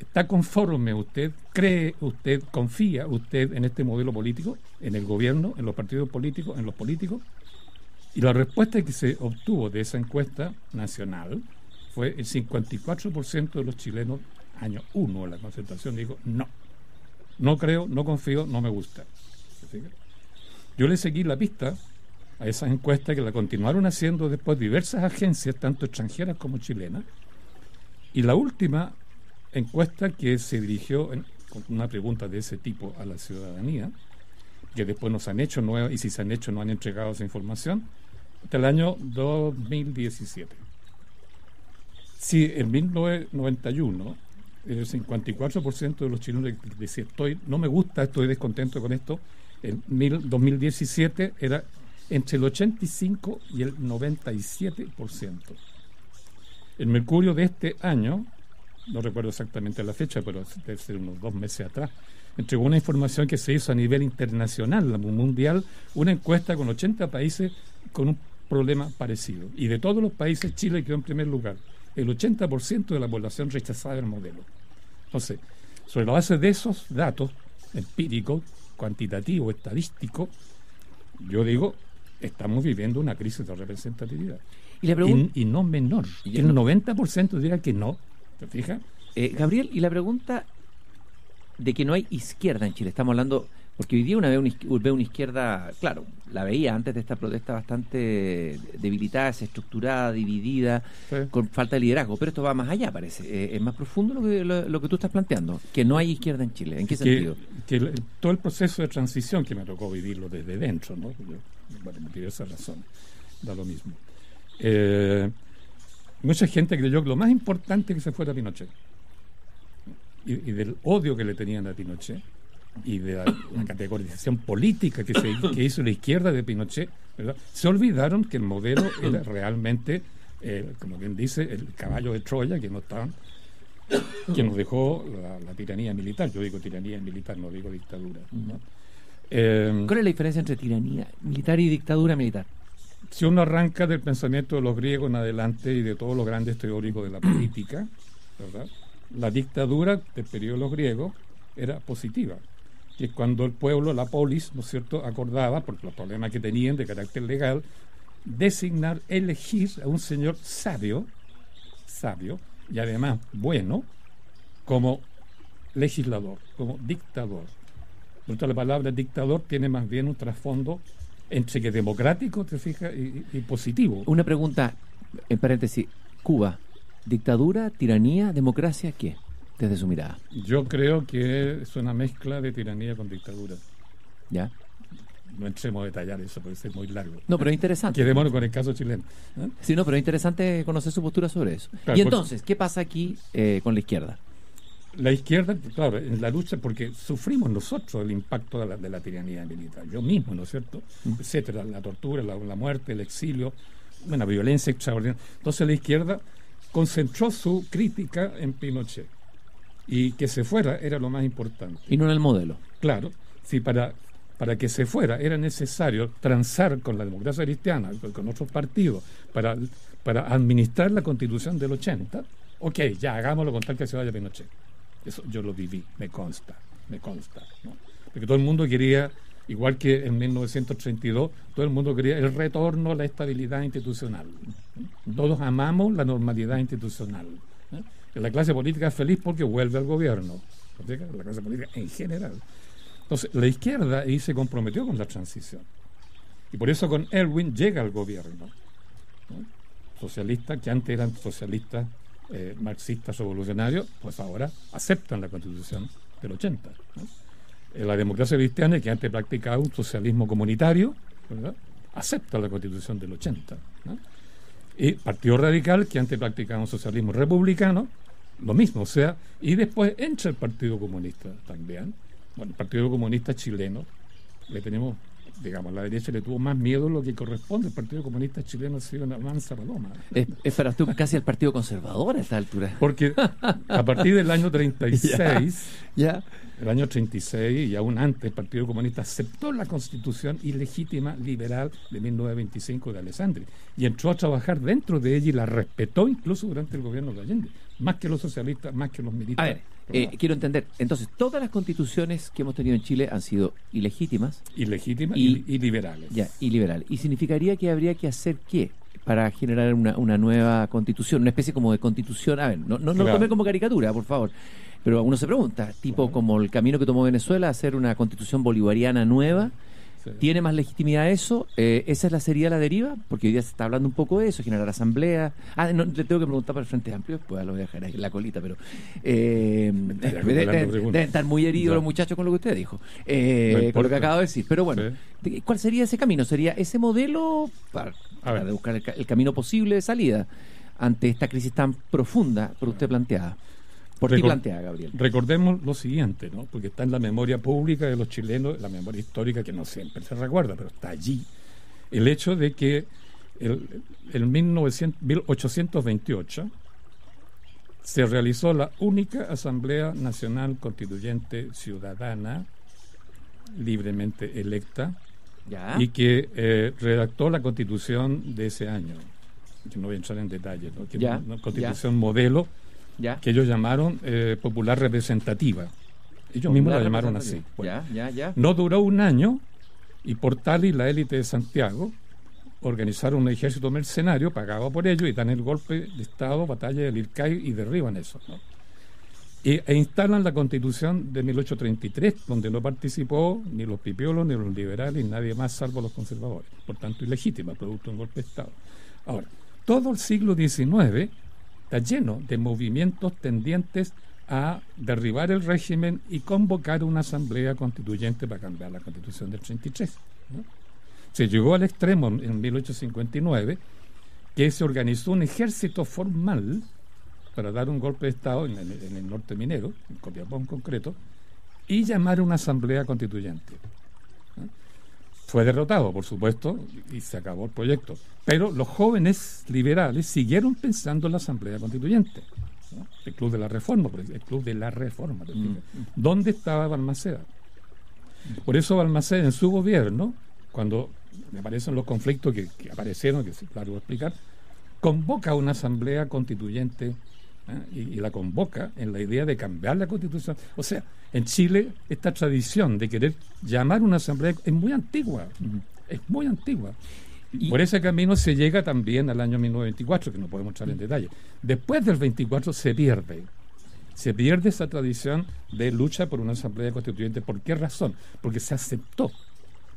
¿está conforme usted, cree usted, confía usted en este modelo político, en el gobierno, en los partidos políticos, en los políticos? Y la respuesta que se obtuvo de esa encuesta nacional fue el 54% de los chilenos año 1 de la concertación, digo, no, no creo, no confío, no me gusta. Yo le seguí la pista a esas encuestas que la continuaron haciendo después diversas agencias, tanto extranjeras como chilenas, y la última encuesta que se dirigió con una pregunta de ese tipo a la ciudadanía, que después nos han hecho nuevas, y si se han hecho no han entregado esa información, hasta el año 2017. Si en 1991 el 54% de los chilenos decía, estoy, no me gusta, estoy descontento con esto. En 2017 era entre el 85 y el 97%. El Mercurio de este año, no recuerdo exactamente la fecha, pero debe ser unos dos meses atrás, entregó una información que se hizo a nivel internacional, mundial, una encuesta con 80 países con un problema parecido. Y de todos los países, Chile quedó en primer lugar el 80% de la población rechazaba el modelo. Entonces, sobre la base de esos datos empíricos, cuantitativos, estadísticos, yo digo, estamos viviendo una crisis de representatividad. Y, no menor. Y el 90% diría que no. ¿Te fijas? Eh, Gabriel, y la pregunta de que no hay izquierda en Chile, estamos hablando porque hoy día una vez una, una izquierda, claro, la veía antes de esta protesta bastante debilitada, desestructurada, dividida, con falta de liderazgo. Pero esto va más allá, parece. Eh, es más profundo lo que, lo, que tú estás planteando, que no hay izquierda en Chile. ¿En qué sentido? Que todo el proceso de transición que me tocó vivirlo desde dentro, ¿no? bueno, por diversas razones, da lo mismo. Eh, mucha gente creyó que lo más importante que se fuera Pinochet. Y, y del odio que le tenían a Pinochet y de la, categorización política que, se, que hizo la izquierda de Pinochet, se olvidaron que el modelo era realmente, eh, como bien dice, el caballo de Troya que no estaban que nos dejó la, tiranía militar. Yo digo tiranía militar, no digo dictadura. Eh, ¿Cuál es la diferencia entre tiranía militar y dictadura militar? Si uno arranca del pensamiento de los griegos en adelante y de todos los grandes teóricos de la política, ¿verdad? la dictadura del periodo de los griegos era positiva que cuando el pueblo, la polis, ¿no es cierto?, acordaba, por los problemas que tenían de carácter legal, designar, elegir a un señor sabio, sabio, y además bueno, como legislador, como dictador. Por la palabra dictador tiene más bien un trasfondo entre que democrático, te fijas, y positivo. Una pregunta, en paréntesis, Cuba, ¿Dictadura, tiranía, democracia, qué? Desde su mirada. Yo creo que es una mezcla de tiranía con dictadura. ¿Ya? No entremos a detallar eso, porque es muy largo. No, pero es interesante. Quedémonos con el caso chileno. ¿eh? Sí, no, pero es interesante conocer su postura sobre eso. Claro, y entonces, ¿qué pasa aquí eh, con la izquierda? La izquierda, claro, en la lucha, porque sufrimos nosotros el impacto de la, de la tiranía militar, yo mismo, ¿no es cierto? Etcétera, la tortura, la, la muerte, el exilio, una violencia extraordinaria. Entonces la izquierda concentró su crítica en Pinochet y que se fuera era lo más importante. Y no en el modelo. Claro, si para, para que se fuera era necesario transar con la democracia cristiana, con, con otros partidos, para, para administrar la constitución del 80, ok, ya hagámoslo con tal que se vaya Pinochet. Eso yo lo viví, me consta, me consta. ¿no? Porque todo el mundo quería, igual que en 1932, todo el mundo quería el retorno a la estabilidad institucional. Todos amamos la normalidad institucional. La clase política es feliz porque vuelve al gobierno. ¿no? La clase política en general. Entonces, la izquierda ahí se comprometió con la transición. Y por eso con Erwin llega al gobierno. ¿no? Socialistas que antes eran socialistas eh, marxistas revolucionarios, pues ahora aceptan la constitución del 80. ¿no? Eh, la democracia cristiana, que antes practicaba un socialismo comunitario, acepta la constitución del 80. ¿no? Y Partido Radical, que antes practicaba un socialismo republicano, lo mismo, o sea, y después entra el Partido Comunista también. Bueno, el Partido Comunista chileno, le tenemos, digamos, la derecha le tuvo más miedo lo que corresponde. El Partido Comunista chileno ha sido una mansa paloma. Es, es para tú casi el Partido Conservador a esta altura. Porque a partir del año 36, ¿Ya? el año 36 y aún antes, el Partido Comunista aceptó la constitución ilegítima liberal de 1925 de Alessandri y entró a trabajar dentro de ella y la respetó incluso durante el gobierno de Allende, más que los socialistas, más que los A militares. ver, eh, quiero entender. Entonces, todas las constituciones que hemos tenido en Chile han sido ilegítimas ilegítimas y- liberales. ya, y liberales. ¿Y significaría que habría que hacer qué? Para generar una, una nueva constitución, una especie como de constitución. A ver, no, no, no lo tome como caricatura, por favor. Pero uno se pregunta, tipo como el camino que tomó Venezuela, hacer una constitución bolivariana nueva. Sí. ¿Tiene más legitimidad eso? Eh, ¿Esa es la sería la deriva? Porque hoy día se está hablando un poco de eso, generar asamblea. Ah, no, le tengo que preguntar para el Frente Amplio, después lo voy a dejar ahí en la colita, pero... Eh, deben- estar muy heridos los muchachos con lo que usted dijo, eh, No con lo que acabo de decir. Pero bueno, ¿de- ¿cuál sería ese camino? ¿Sería ese modelo para, para buscar el, el camino posible de salida ante esta crisis tan profunda por usted planteada? Por Recor- planteada, Gabriel. Recordemos lo siguiente, ¿no? porque está en la memoria pública de los chilenos, la memoria histórica que no siempre se recuerda, pero está allí. El hecho de que el, en 1900 1828 se realizó la única Asamblea Nacional Constituyente Ciudadana libremente electa Ya. y que eh, redactó la constitución de ese año. Yo no voy a entrar en detalles, ¿no? que Ya, una constitución modelo ya. que ellos llamaron eh, popular representativa. Ellos mismos la llamaron así. Bueno, Ya, ya, ya. no duró un año y Portal y la élite de Santiago organizaron un ejército mercenario pagado por ellos y dan el golpe de Estado, batalla del Ircay y derriban eso. e instalan la constitución de 1833, donde no participó ni los pipiolos, ni los liberales, ni nadie más salvo los conservadores. Por tanto, ilegítima, producto de un golpe de Estado. Ahora, todo el siglo XIX lleno de movimientos tendientes a derribar el régimen y convocar una asamblea constituyente para cambiar la constitución del 33. ¿no? Se llegó al extremo en 1859 que se organizó un ejército formal para dar un golpe de Estado en el, norte minero, en Copiapó en concreto, y llamar una asamblea constituyente. Fue derrotado, por supuesto, y se acabó el proyecto. Pero los jóvenes liberales siguieron pensando en la asamblea constituyente. ¿no? El Club de la Reforma, el Club de la Reforma. ¿te fijas? ¿Dónde estaba Balmaceda? Por eso Balmaceda en su gobierno, cuando me aparecen los conflictos que, que aparecieron, que es largo explicar, convoca una asamblea constituyente ¿eh? y, y la convoca en la idea de cambiar la constitución. O sea, en Chile esta tradición de querer llamar una asamblea es muy antigua, es muy antigua. Y- Por ese camino se llega también al año 1924, que no podemos entrar en detalle. Después del 24 se pierde. Se pierde esa tradición de lucha por una asamblea constituyente. ¿Por qué razón? Porque se aceptó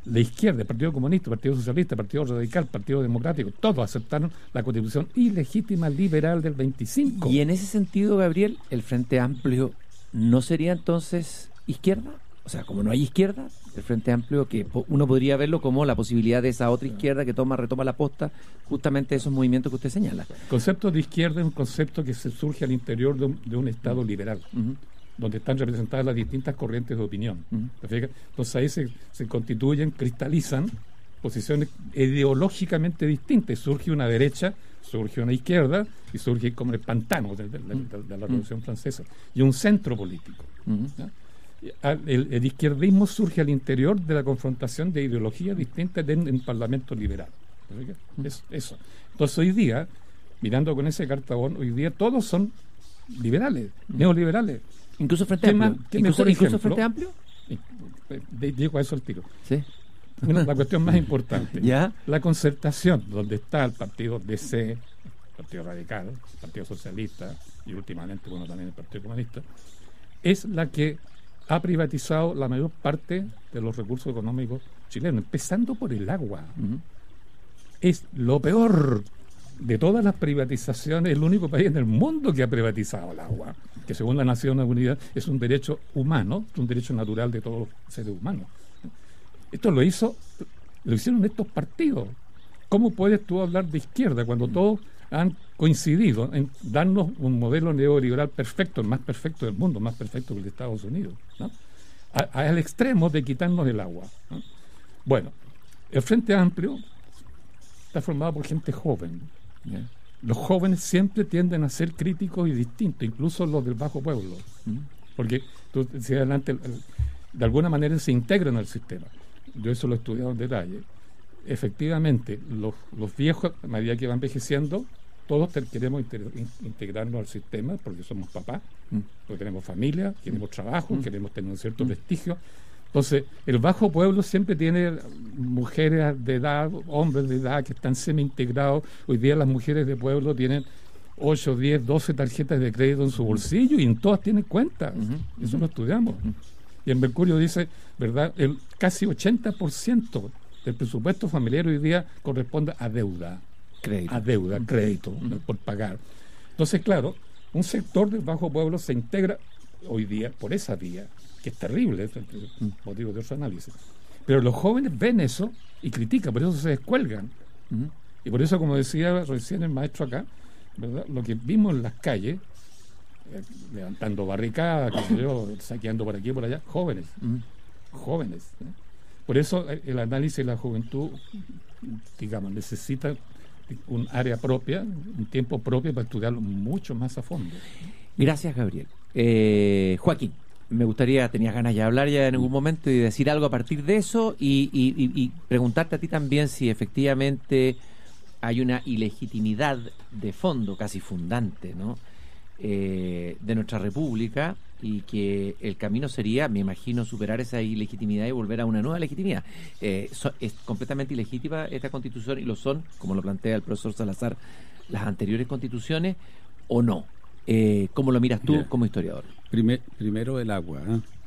la izquierda, el Partido Comunista, el Partido Socialista, el Partido Radical, el Partido Democrático, todos aceptaron la constitución ilegítima liberal del 25. Y en ese sentido, Gabriel, el Frente Amplio no sería entonces izquierda. O sea, como no hay izquierda, el Frente Amplio, que uno podría verlo como la posibilidad de esa otra izquierda que toma, retoma la posta, justamente esos movimientos que usted señala. El concepto de izquierda es un concepto que se surge al interior de un, Estado liberal donde están representadas las distintas corrientes de opinión. Entonces ahí se, se, constituyen, cristalizan posiciones ideológicamente distintas. Surge una derecha, surge una izquierda y surge como el pantano de, la Revolución Francesa y un centro político. El, izquierdismo surge al interior de la confrontación de ideologías distintas en el Parlamento liberal. Es, eso. Entonces hoy día, mirando con ese cartabón, hoy día todos son liberales, neoliberales. Incluso Frente Amplio. incluso, Frente Amplio. Digo a eso el tiro. Sí. la cuestión más importante. ¿Ya? La concertación, donde está el partido DC, el Partido Radical, el Partido Socialista y últimamente, bueno, también el Partido Comunista, es la que ha privatizado la mayor parte de los recursos económicos chilenos, empezando por el agua. Es lo peor de todas las privatizaciones, el único país en el mundo que ha privatizado el agua, que según la Naciones Unidas es un derecho humano, un derecho natural de todos los seres humanos. Esto lo hizo, lo hicieron estos partidos. ¿Cómo puedes tú hablar de izquierda cuando todos han coincidido en darnos un modelo neoliberal perfecto, el más perfecto del mundo, más perfecto que el de Estados Unidos, al extremo de quitarnos el agua? Bueno, el Frente Amplio está formado por gente joven, los jóvenes siempre tienden a ser críticos y distintos, incluso los del bajo pueblo, porque tú decías adelante, de alguna manera se integran al sistema. Yo eso lo he estudiado en detalle. Efectivamente, los, los viejos, a medida que van envejeciendo, todos queremos integrarnos al sistema porque somos papás, porque tenemos familia, queremos trabajo, queremos tener un cierto prestigio. Entonces, el bajo pueblo siempre tiene mujeres de edad, hombres de edad que están semi-integrados. Hoy día las mujeres de pueblo tienen 8, 10, 12 tarjetas de crédito en su bolsillo y en todas tienen cuentas. Eso lo estudiamos. Y en Mercurio dice, ¿verdad? El casi 80% del presupuesto familiar hoy día corresponde a deuda. Crédito. A deuda, crédito, por pagar. Entonces, claro, un sector del bajo pueblo se integra hoy día por esa vía que es terrible, es motivo de otro análisis. Pero los jóvenes ven eso y critican, por eso se descuelgan. Y por eso, como decía recién el maestro acá, ¿verdad? lo que vimos en las calles, eh, levantando barricadas, saqueando por aquí y por allá, jóvenes, jóvenes. ¿eh? Por eso eh, el análisis de la juventud, digamos, necesita un área propia, un tiempo propio para estudiarlo mucho más a fondo. Gracias, Gabriel. Joaquín me gustaría, tenías ganas de hablar ya en algún momento y decir algo a partir de eso y, preguntarte a ti también si efectivamente hay una ilegitimidad de fondo, casi fundante, ¿no? Eh, de nuestra república y que el camino sería, me imagino, superar esa ilegitimidad y volver a una nueva legitimidad. Eh, es completamente ilegítima esta constitución y lo son, como lo plantea el profesor Salazar, las anteriores constituciones o no. Eh, ¿Cómo lo miras tú como historiador? primero el agua.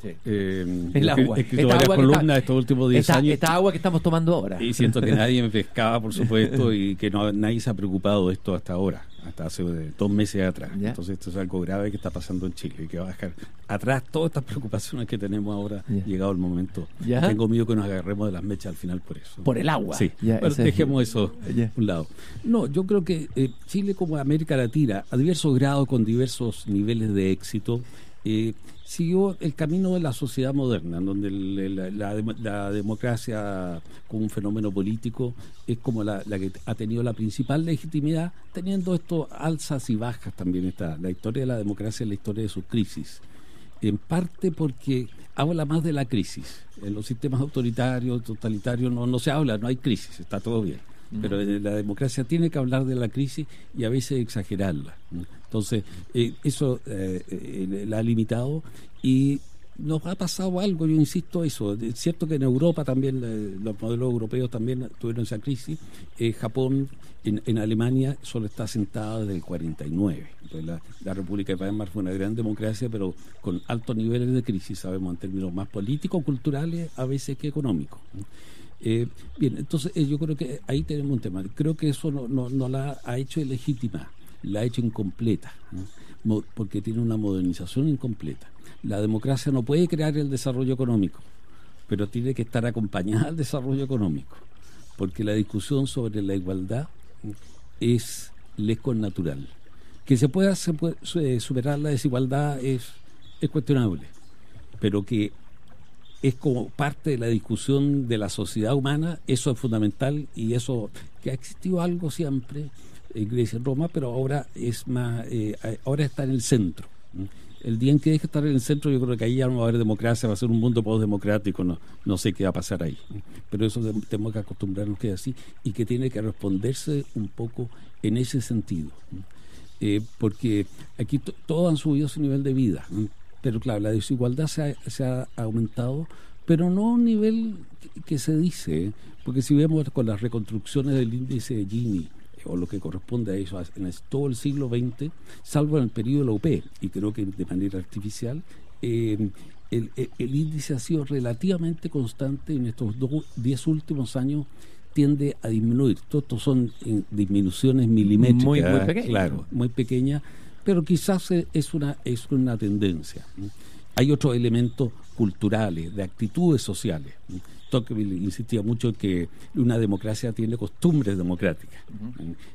¿Eh? Eh, el agua. He escrito varias columnas estos últimos 10 años. Esta agua que estamos tomando ahora. Y siento que nadie me pescaba, por supuesto, y que no, nadie se ha preocupado de esto hasta ahora, hasta hace dos meses atrás. Entonces esto es algo grave que está pasando en Chile y que va a dejar atrás todas estas preocupaciones que tenemos ahora, llegado el momento. Tengo miedo que nos agarremos de las mechas al final por eso. Por el agua. Sí, pero dejemos eso a un lado. No, yo creo que eh, Chile como América Latina, a diversos grados, con diversos niveles de éxito, eh, siguió el camino de la sociedad moderna, donde la, democracia como un fenómeno político es como la, que ha tenido la principal legitimidad, teniendo esto alzas y bajas también está. La historia de la democracia es la historia de sus crisis. En parte porque habla más de la crisis. En los sistemas autoritarios, totalitarios, no, no se habla, no hay crisis, está todo bien pero la democracia tiene que hablar de la crisis y a veces exagerarla. Entonces, eh, eso eh, eh, la ha limitado y nos ha pasado algo, yo insisto eso. Es cierto que en Europa también, los modelos europeos también tuvieron esa crisis. Japón, en, Alemania, solo está sentada desde el 49. Entonces, la, la, República de Weimar fue una gran democracia, pero con altos niveles de crisis, sabemos, en términos más políticos, culturales, a veces que económicos. Eh, bien, entonces yo creo que ahí tenemos un tema. Creo que eso no, no, no la ha hecho ilegítima, la ha hecho incompleta, porque tiene una modernización incompleta. La democracia no puede crear el desarrollo económico, pero tiene que estar acompañada al desarrollo económico, porque la discusión sobre la igualdad es lejos natural. Que se pueda superar la desigualdad es, es cuestionable, pero que es como parte de la discusión de la sociedad humana, eso es fundamental y eso que ha existido algo siempre en Grecia y Roma, pero ahora es más, eh, ahora está en el centro. El día en que deje de estar en el centro, yo creo que ahí ya no va a haber democracia, va a ser un mundo postdemocrático, no, no sé qué va a pasar ahí. Pero eso tenemos que acostumbrarnos que es así y que tiene que responderse un poco en ese sentido. Eh, porque aquí todos han subido su nivel de vida, pero claro, la desigualdad se ha, aumentado, pero no a un nivel que, se dice, ¿eh? porque si vemos con las reconstrucciones del índice de Gini, o lo que corresponde a eso en todo el siglo XX, salvo en el periodo de la UP, y creo que de manera artificial, eh, el, índice ha sido relativamente constante en estos diez últimos años tiende a disminuir. Todos estos son eh, disminuciones milimétricas, muy, pequeñas. Claro, muy pequeñas, pero quizás es una, es una tendencia. Hay otros elementos culturales, de actitudes sociales. Tocqueville insistía mucho en que una democracia tiene costumbres democráticas.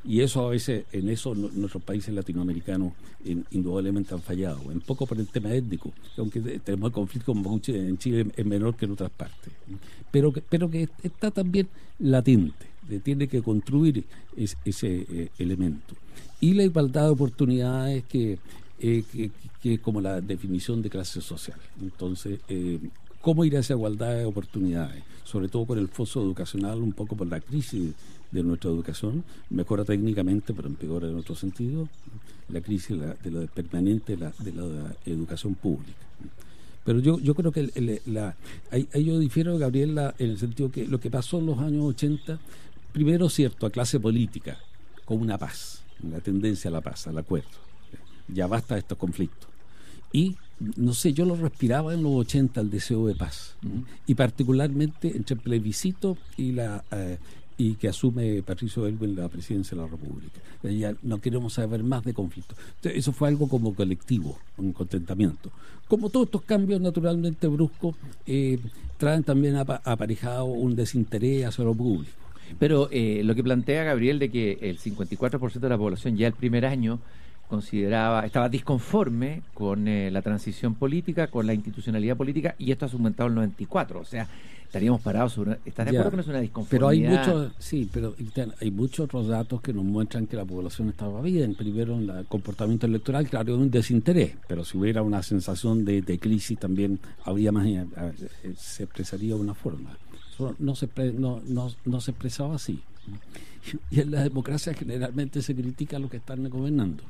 Y eso a veces, en eso nuestros países latinoamericanos indudablemente han fallado. Un poco por el tema étnico, aunque tenemos el conflicto en Chile es menor que en otras partes. Pero, pero que está también latente, tiene que construir ese eh, elemento. Y la igualdad de oportunidades que eh, que, es como la definición de clase social. Entonces, eh, ¿cómo ir a esa igualdad de oportunidades? Sobre todo con el foso educacional, un poco por la crisis de nuestra educación, mejora técnicamente, pero empeora en otro sentido, la crisis de la, permanente de la, la educación pública. Pero yo, yo creo que la, ahí, yo difiero Gabriel en el sentido que lo que pasó en los años 80, primero cierto, a clase política, con una paz, una tendencia a la paz, al acuerdo ya basta de estos conflictos. Y, no sé, yo lo respiraba en los 80, el deseo de paz. Y particularmente entre el plebiscito y la... Eh, y que asume Patricio Elwin la presidencia de la República. Ya no queremos saber más de conflictos. eso fue algo como colectivo, un contentamiento. Como todos estos cambios naturalmente bruscos, eh, traen también aparejado un desinterés hacia lo público. Pero eh, lo que plantea Gabriel de que el 54% de la población ya el primer año consideraba, estaba disconforme con eh, la transición política, con la institucionalidad política, y esto ha aumentado el 94. O sea, estaríamos parados sobre. ¿Estás de acuerdo que no es una disconformidad? Pero hay muchos, sí, pero hay muchos otros datos que nos muestran que la población estaba bien. Primero, en el comportamiento electoral, claro, un desinterés, pero si hubiera una sensación de, crisis también habría más, eh, eh, se expresaría de una forma. No se, no, no, no se expresaba así. y en la democracia generalmente se critica a los que están gobernando.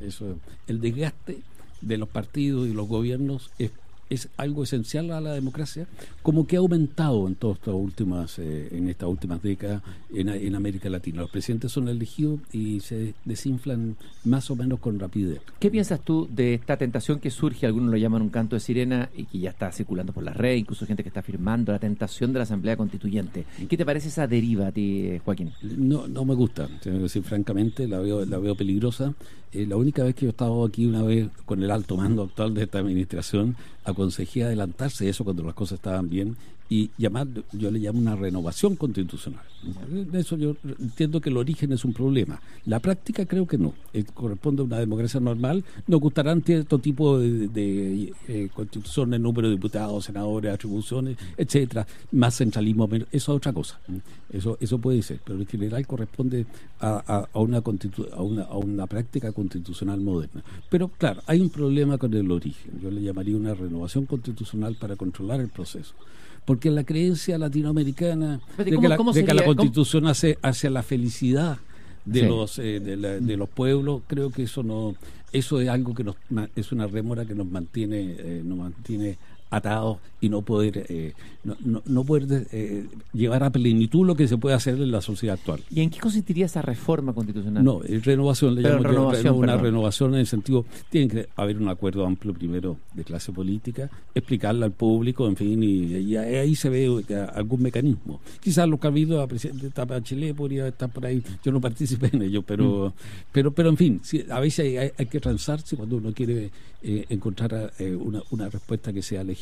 Eso, el desgaste de los partidos y los gobiernos es es algo esencial a la democracia, como que ha aumentado en todas estas últimas, eh, en estas últimas décadas en, América Latina. Los presidentes son elegidos y se desinflan más o menos con rapidez. ¿Qué piensas tú de esta tentación que surge, algunos lo llaman un canto de sirena y que ya está circulando por la red, incluso gente que está firmando la tentación de la Asamblea Constituyente? ¿Qué te parece esa deriva a ti, Joaquín? No, no me gusta, decir francamente, la veo, la veo peligrosa. Eh, la única vez que yo he estado aquí una vez con el alto mando actual de esta administración, aconsejé adelantarse eso cuando las cosas estaban bien y llamar, yo le llamo una renovación constitucional. Eso yo entiendo que el origen es un problema. La práctica creo que no. Eh, corresponde a una democracia normal. Nos gustarán cierto tipo de, de eh, constituciones, número de diputados, senadores, atribuciones, etcétera, más centralismo, eso es otra cosa. Eso eso puede ser, pero en general corresponde a, a, una, a, una, a una práctica constitucional moderna. Pero claro, hay un problema con el origen. Yo le llamaría una renovación constitucional para controlar el proceso porque la creencia latinoamericana de, que la, constitución hace hacia la felicidad de los eh, de, los pueblos creo que eso no eso es algo que nos es una rémora que nos mantiene eh, nos mantiene atados y no poder eh, no, no, poder eh, llevar a plenitud lo que se puede hacer en la sociedad actual. ¿Y en qué consistiría esa reforma constitucional? No, renovación, le llamo renovación, una renovación en el sentido, tiene que haber un acuerdo amplio primero de clase política, explicarla al público, en fin, y, ahí se ve algún mecanismo. Quizás los cabildos, la presidenta Chile podría estar por ahí, yo no participé en ello, pero, mm. pero, pero en fin, a veces hay, que transarse cuando uno quiere eh, encontrar una, una respuesta que sea legítima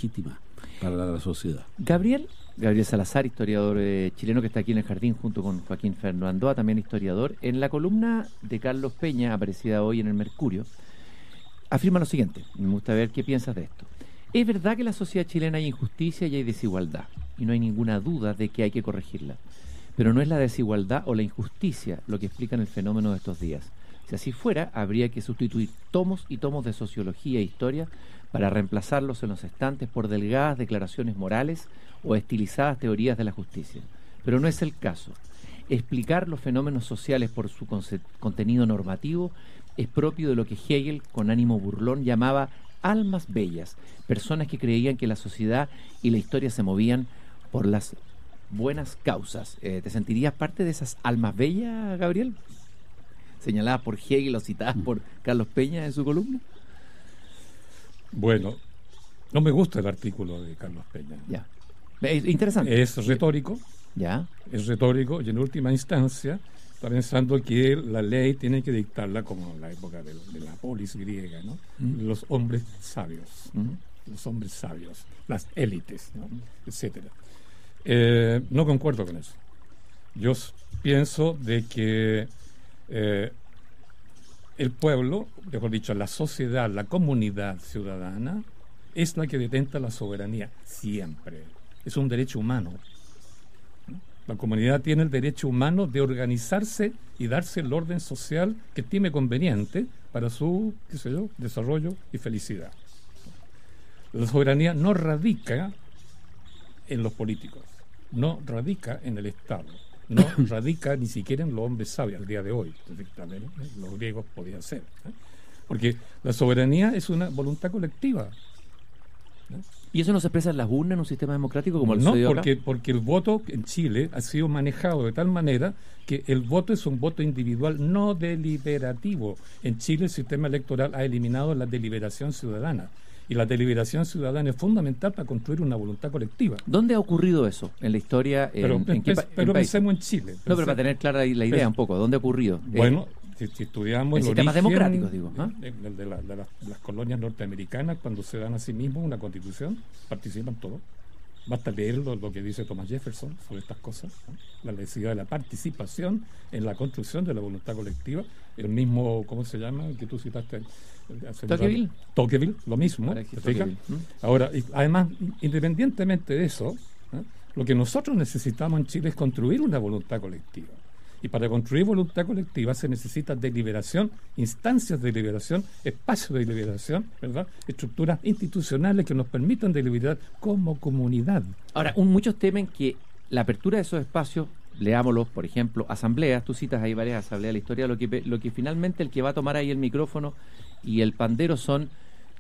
para la sociedad. Gabriel, Gabriel Salazar, historiador eh, chileno que está aquí en el jardín junto con Joaquín Fernando, también historiador, en la columna de Carlos Peña, aparecida hoy en el Mercurio, afirma lo siguiente, me gusta ver qué piensas de esto. Es verdad que en la sociedad chilena hay injusticia y hay desigualdad, y no hay ninguna duda de que hay que corregirla. Pero no es la desigualdad o la injusticia lo que explican el fenómeno de estos días. Si así fuera, habría que sustituir tomos y tomos de sociología e historia para reemplazarlos en los estantes por delgadas declaraciones morales o estilizadas teorías de la justicia. Pero no es el caso. Explicar los fenómenos sociales por su contenido normativo es propio de lo que Hegel, con ánimo burlón, llamaba almas bellas, personas que creían que la sociedad y la historia se movían por las buenas causas. Eh, ¿Te sentirías parte de esas almas bellas, Gabriel? Señaladas por Hegel o citadas por Carlos Peña en su columna. Bueno, no me gusta el artículo de Carlos Peña. Ya. Es interesante. Es retórico. Ya. Es retórico y en última instancia está pensando que la ley tiene que dictarla como en la época de, la polis griega, ¿no? Mm. Los hombres sabios, mm. los hombres sabios, las élites, ¿no? etcétera. Eh, no concuerdo con eso. Yo pienso de que eh, el pueblo, mejor dicho, la sociedad, la comunidad ciudadana, es la que detenta la soberanía, siempre. Es un derecho humano. La comunidad tiene el derecho humano de organizarse y darse el orden social que estime conveniente para su, desarrollo y felicidad. La soberanía no radica en los políticos, no radica en el Estado no radica ni siquiera en los hombres sabios al día de hoy. También, los griegos podían ser. ¿eh? Porque la soberanía es una voluntad colectiva. ¿Y eso no se expresa en las urnas en un sistema democrático como el No, porque, porque el voto en Chile ha sido manejado de tal manera que el voto es un voto individual no deliberativo. En Chile el sistema electoral ha eliminado la deliberación ciudadana. Y la deliberación ciudadana es fundamental para construir una voluntad colectiva. ¿Dónde ha ocurrido eso en la historia? pero, en, pero pensemos en Chile. No, pero para tener clara la idea un poco, ¿dónde ha ocurrido? Eh, bueno, si, estudiamos en sistemas democráticos, digo. ¿ah? De, las colonias norteamericanas, cuando se dan a sí mismos una constitución, participan todos. Basta leer lo, que dice Thomas Jefferson sobre estas cosas, la necesidad de la participación en la construcción de la voluntad colectiva. El mismo, ¿cómo se llama? Que tú citaste. Tocqueville. Tocqueville, lo mismo. Ahora, además, independientemente de eso, ¿eh? lo que nosotros necesitamos en Chile es construir una voluntad colectiva. Y para construir voluntad colectiva se necesita deliberación, instancias de deliberación, espacios de deliberación, ¿verdad? estructuras institucionales que nos permitan deliberar como comunidad. Ahora, muchos temen que la apertura de esos espacios, leámoslos, por ejemplo, asambleas, tú citas ahí varias asambleas de la historia, lo que, lo que finalmente el que va a tomar ahí el micrófono y el pandero son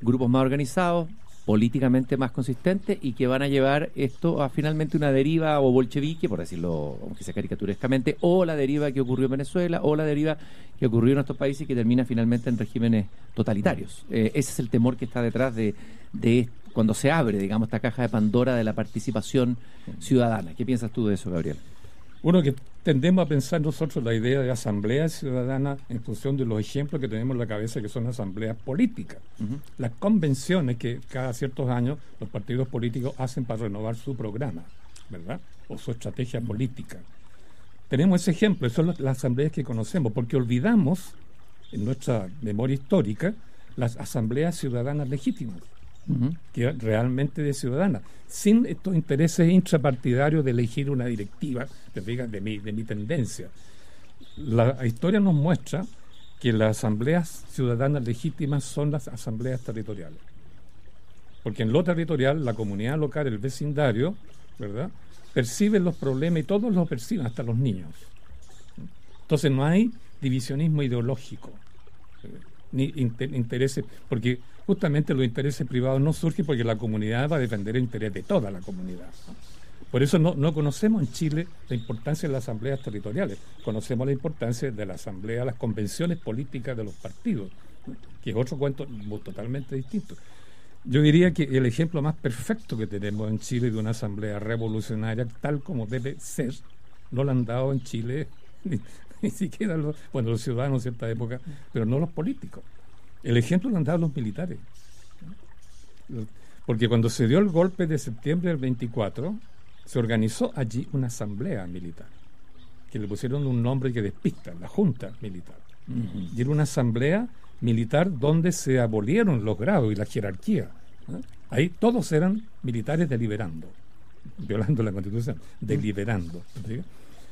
grupos más organizados, políticamente más consistentes y que van a llevar esto a finalmente una deriva o bolchevique, por decirlo, aunque sea caricaturescamente, o la deriva que ocurrió en Venezuela, o la deriva que ocurrió en estos países y que termina finalmente en regímenes totalitarios. Eh, ese es el temor que está detrás de, de cuando se abre, digamos, esta caja de Pandora de la participación ciudadana. ¿Qué piensas tú de eso, Gabriel? Bueno, que tendemos a pensar nosotros la idea de asamblea ciudadana en función de los ejemplos que tenemos en la cabeza, que son asambleas políticas. Las convenciones que cada ciertos años los partidos políticos hacen para renovar su programa, ¿verdad? O su estrategia política. Tenemos ese ejemplo, son las, las asambleas que conocemos, porque olvidamos en nuestra memoria histórica las asambleas ciudadanas legítimas que realmente de ciudadana, sin estos intereses intrapartidarios de elegir una directiva, de mi, de mi tendencia. La historia nos muestra que las asambleas ciudadanas legítimas son las asambleas territoriales. Porque en lo territorial, la comunidad local, el vecindario, ¿verdad? Los problemas y todos los perciben, hasta los niños. Entonces no hay divisionismo ideológico. Ni intereses, porque justamente los intereses privados no surgen porque la comunidad va a defender el interés de toda la comunidad. Por eso no, no conocemos en Chile la importancia de las asambleas territoriales, conocemos la importancia de la asamblea, las convenciones políticas de los partidos, que es otro cuento totalmente distinto. Yo diría que el ejemplo más perfecto que tenemos en Chile de una asamblea revolucionaria, tal como debe ser, no lo han dado en Chile ni, siquiera los, bueno, los ciudadanos en cierta época, pero no los políticos. El ejemplo lo han dado los militares. Porque cuando se dio el golpe de septiembre del 24, se organizó allí una asamblea militar, que le pusieron un nombre que despista, la Junta Militar. Y era una asamblea militar donde se abolieron los grados y la jerarquía. Ahí todos eran militares deliberando, violando la Constitución, deliberando.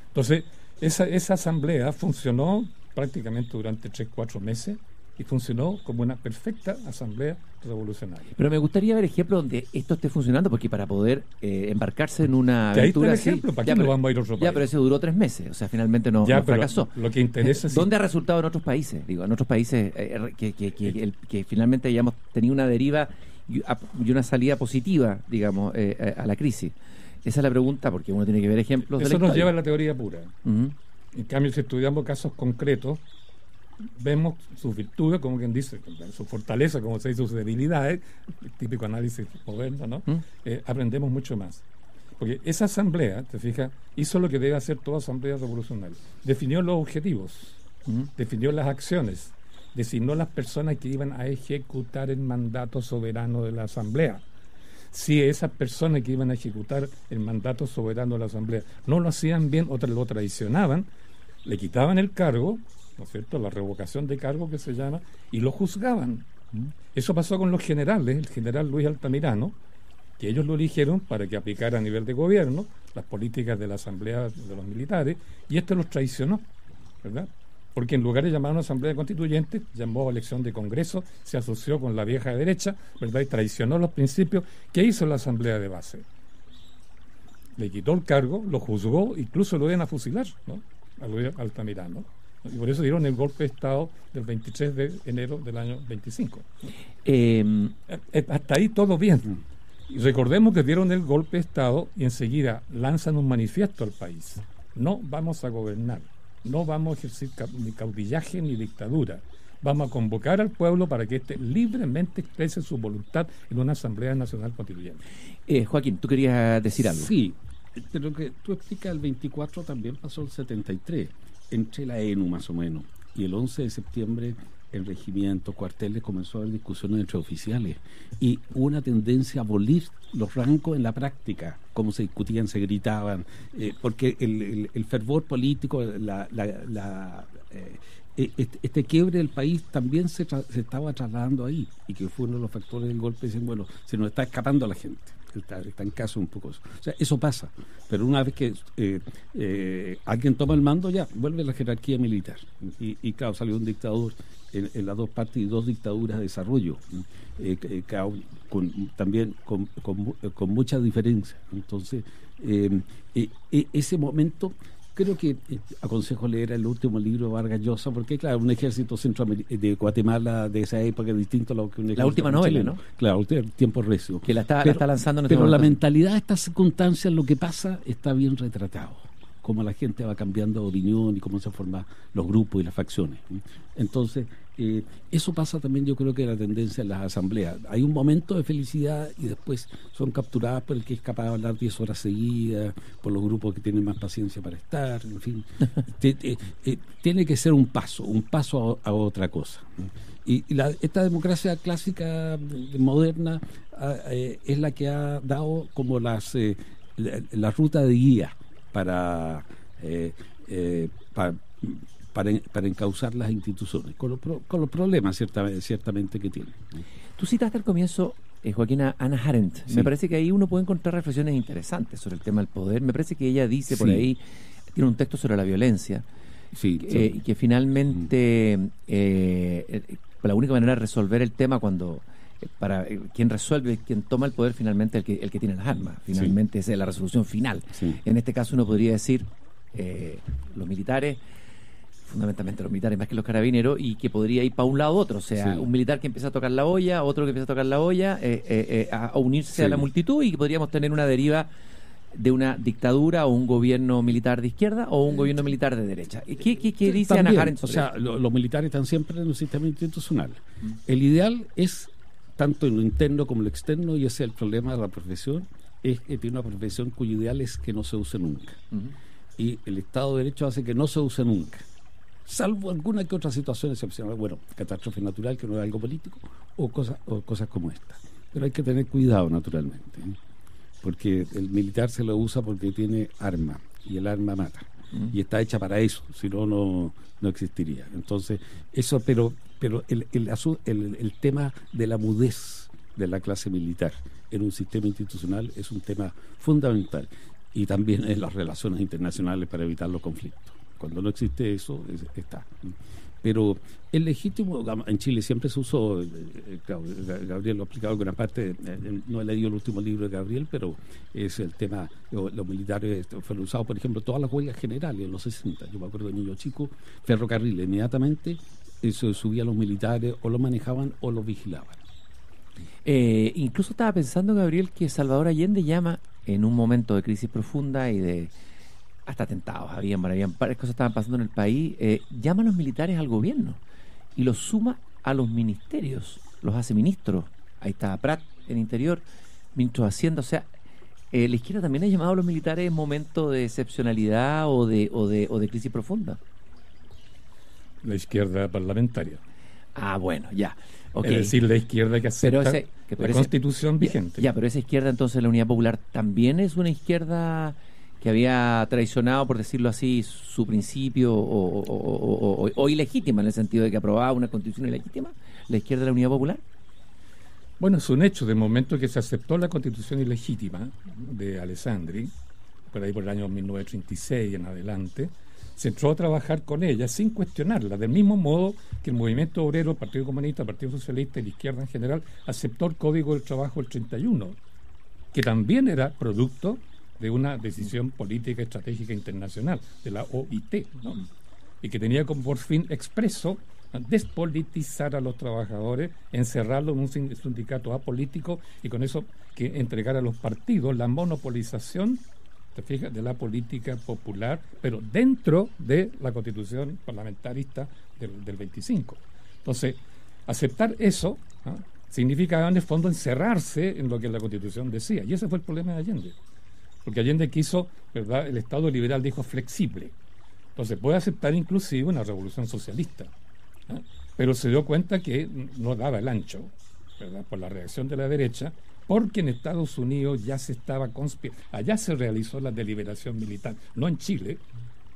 Entonces, esa, esa asamblea funcionó prácticamente durante tres, cuatro meses y funcionó como una perfecta asamblea revolucionaria. Pero me gustaría ver ejemplos donde esto esté funcionando, porque para poder eh, embarcarse en una aventura ahí ejemplo, ¿para qué no vamos a ir a otro país? Ya, pero ese duró tres meses, o sea, finalmente no, fracasó. Lo que interesa es... ¿Dónde ha resultado en otros países? Digo, en otros países eh, que, que, que, finalmente hayamos tenido una deriva y, una salida positiva, digamos, eh, a la crisis. Esa es la pregunta, porque uno tiene que ver ejemplos. Eso nos lleva a la teoría pura. En cambio, si estudiamos casos concretos, vemos sus virtudes, como quien dice, su fortaleza, como se dice, sus debilidades, típico análisis moderno, ¿no? Eh, aprendemos mucho más. Porque esa asamblea, te fijas, hizo lo que debe hacer toda asamblea revolucionaria. Definió los objetivos, definió las acciones, designó las personas que iban a ejecutar el mandato soberano de la asamblea. Si esas personas que iban a ejecutar el mandato soberano de la asamblea no lo hacían bien o lo traicionaban, le quitaban el cargo ¿no es cierto?, la revocación de cargo que se llama, y lo juzgaban. Eso pasó con los generales, el general Luis Altamirano, que ellos lo eligieron para que aplicara a nivel de gobierno las políticas de la Asamblea de los Militares, y este los traicionó, ¿verdad? Porque en lugar de llamar a una Asamblea Constituyente, llamó a elección de Congreso, se asoció con la vieja derecha, ¿verdad? Y traicionó los principios que hizo la Asamblea de base. Le quitó el cargo, lo juzgó, incluso lo iban a fusilar, ¿no? A Altamirano. Y por eso dieron el golpe de Estado del 23 de enero del año 25. Em, eh, eh, hasta ahí todo bien. Y recordemos que dieron el golpe de Estado y enseguida lanzan un manifiesto al país. No vamos a gobernar, no vamos a ejercer ni caudillaje ni dictadura. Vamos a convocar al pueblo para que éste libremente exprese su voluntad en una Asamblea Nacional Constituyente. Eh, Joaquín, tú querías decir algo. Sí, pero que tú explicas el 24 también pasó el 73 entre la ENU más o menos y el 11 de septiembre el regimiento, cuarteles, comenzó a haber discusiones entre oficiales y una tendencia a abolir los rangos en la práctica, cómo se discutían, se gritaban, eh, porque el, fervor político, eh, e, este, este, quiebre del país también se, se estaba trasladando ahí y que fue uno de los factores del golpe, dicen, bueno, se nos está escapando la gente está, en caso un poco eso. O sea, eso pasa, pero una vez que eh, eh, alguien toma el mando, ya vuelve la jerarquía militar. Y, claro, salió un dictador en, las dos partes y dos dictaduras de desarrollo, eh, con, también con, con, con mucha diferencia. Entonces, ese momento creo que eh, aconsejo leer el último libro de Vargas Llosa, porque claro, un ejército de Guatemala de esa época es distinto a lo que un ejército La última novela, ¿no? Claro, tiempo recio. Que la está, la está lanzando en este Pero la mentalidad de estas circunstancias, lo que pasa, está bien retratado cómo la gente va cambiando de opinión y cómo se forman los grupos y las facciones. Entonces, eh, eso pasa también yo creo que la tendencia en las asambleas. Hay un momento de felicidad y después son capturadas por el que es capaz de hablar 10 horas seguidas, por los grupos que tienen más paciencia para estar, en fin. Eh, tiene que ser un paso, un paso a, otra cosa. Y, esta democracia clásica moderna ah, eh, es la que ha dado como las la ruta de guía para, eh, eh, para, para, encauzar las instituciones, con, los, con los problemas ciertamente, ciertamente que tienen. Tú citaste al comienzo, eh, Joaquina, Ana Arendt. Me parece que ahí uno puede encontrar reflexiones interesantes sobre el tema del poder. Me parece que ella dice por ahí, tiene un texto sobre la violencia. Sí, y que finalmente la única manera de resolver el tema cuando para eh, quien resuelve, quien toma el poder finalmente el que, el que tiene las armas. Finalmente es la resolución final. En este caso uno podría decir, eh, los militares fundamentalmente los militares más que los carabineros, y que podría ir para un lado u otro. O sea, Sí. un militar que empieza a tocar la olla, otro que empieza a tocar la olla, eh, a, a unirse Sí. a la multitud y que podríamos tener una deriva de una dictadura o un gobierno militar de izquierda o un gobierno militar de derecha. ¿Qué, qué, qué dice Ana Arendt O sobre sea, esto? lo- los militares están siempre en un sistema institucional. El ideal es, tanto en lo interno como en lo externo, y ese es el problema de la profesión, es que tiene una profesión cuyo ideal es que no se use nunca. Y el Estado de Derecho hace que no se use nunca. Salvo alguna que otra situación excepcional, bueno, catástrofe natural, que no es algo político, o cosas, o cosas como esta. Pero hay que tener cuidado, naturalmente, ¿eh? porque el militar se lo usa porque tiene arma, y el arma mata. Y está hecha para eso, si no, no no existiría. Entonces, eso, pero pero el, el, el, el tema de la mudez de la clase militar en un sistema institucional es un tema fundamental. Y también en las relaciones internacionales para evitar los conflictos. Cuando no existe eso, es- está. Pero el legítimo, en Chile siempre se usó, eh, eh, Gabriel lo ha explicado en gran parte, eh, no he leído el último libro de Gabriel, pero es el tema, lo- los militares este, fueron usados, por ejemplo, todas las huelgas generales en los 60, yo me acuerdo de niño chico, ferrocarril, inmediatamente eh, se subían los militares, o los manejaban o los vigilaban. Eh, incluso estaba pensando, Gabriel, que Salvador Allende llama en un momento de crisis profunda y de hasta atentados, habían varias cosas estaban pasando en el país, eh, llama a los militares al gobierno y los suma a los ministerios, los hace ministros. Ahí está Prat en Interior, ministro de Hacienda, o sea, eh, la izquierda también ha llamado a los militares en momentos de excepcionalidad o de, o de, o de crisis profunda. La izquierda parlamentaria. Ah, bueno, ya. Es decir, la izquierda que Pero acepta ese- que la constitución vigente. Ya, pero esa izquierda entonces, la Unidad Popular, también es una izquierda que había traicionado, por decirlo así, su principio o, o- o- o- o ilegítima, en el sentido de que aprobaba una constitución ilegítima, la izquierda de la Unidad Popular. Bueno, es un hecho, de momento que se aceptó la constitución ilegítima de Alessandri, por ahí por el año 1936 en adelante, se entró a trabajar con ella sin cuestionarla, del mismo modo que el movimiento obrero, el Partido Comunista, el Partido Socialista y la izquierda en general aceptó el Código del Trabajo del 31, que también era producto de una decisión política estratégica internacional, de la OIT, y que tenía como por fin expreso despolitizar a los trabajadores, encerrarlos en un sin- sindicato apolítico y con eso que entregar a los partidos la monopolización ¿te de la política popular, pero dentro de la constitución parlamentarista del, del 25. Entonces, aceptar eso ¿ah? significa en el fondo encerrarse en lo que la constitución decía. Y ese fue el problema de Allende. Porque Allende quiso, ¿verdad? El Estado liberal dijo flexible. Entonces puede aceptar inclusive una revolución socialista. ¿ah? Pero se dio cuenta que no daba el ancho, ¿verdad? Por la reacción de la derecha, porque en Estados Unidos ya se estaba conspirando. Allá se realizó la deliberación militar, no en Chile.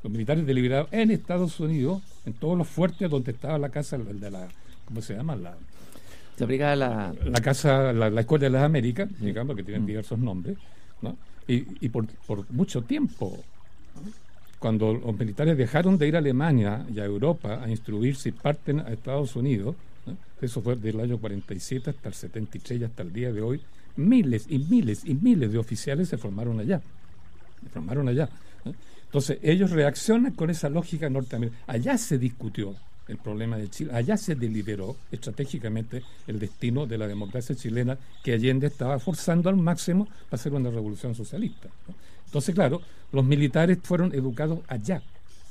Los militares deliberaron en Estados Unidos, en todos los fuertes donde estaba la casa de la. ¿Cómo se llama? La, Se aplica la... la casa, la, la Escuela de las Américas, digamos, que tienen diversos nombres, ¿no? y, y por, por mucho tiempo, ¿no? cuando los militares dejaron de ir a Alemania y a Europa a instruirse y parten a Estados Unidos, ¿no? eso fue del año 47 hasta el 73 y hasta el día de hoy, miles y miles y miles de oficiales se formaron allá, se formaron allá. ¿no? Entonces ellos reaccionan con esa lógica norteamericana. Allá se discutió el problema de Chile, allá se deliberó estratégicamente el destino de la democracia chilena que Allende estaba forzando al máximo para hacer una revolución socialista. Entonces, claro, los militares fueron educados allá,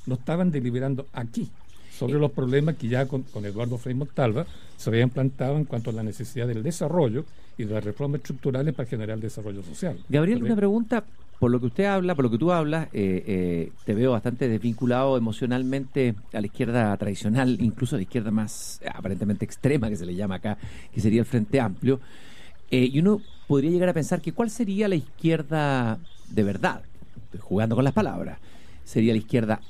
no estaban deliberando aquí sobre los problemas que ya con, con Eduardo Frei Montalva se habían plantado en cuanto a la necesidad del desarrollo y de las reformas estructurales para generar el desarrollo social. Gabriel, ¿Verdad? una pregunta. Por lo que usted habla, por lo que tú hablas, eh, eh, te veo bastante desvinculado emocionalmente a la izquierda tradicional, incluso a la izquierda más aparentemente extrema que se le llama acá, que sería el Frente Amplio. Eh, y uno podría llegar a pensar que cuál sería la izquierda de verdad, Estoy jugando con las palabras. Sería la izquierda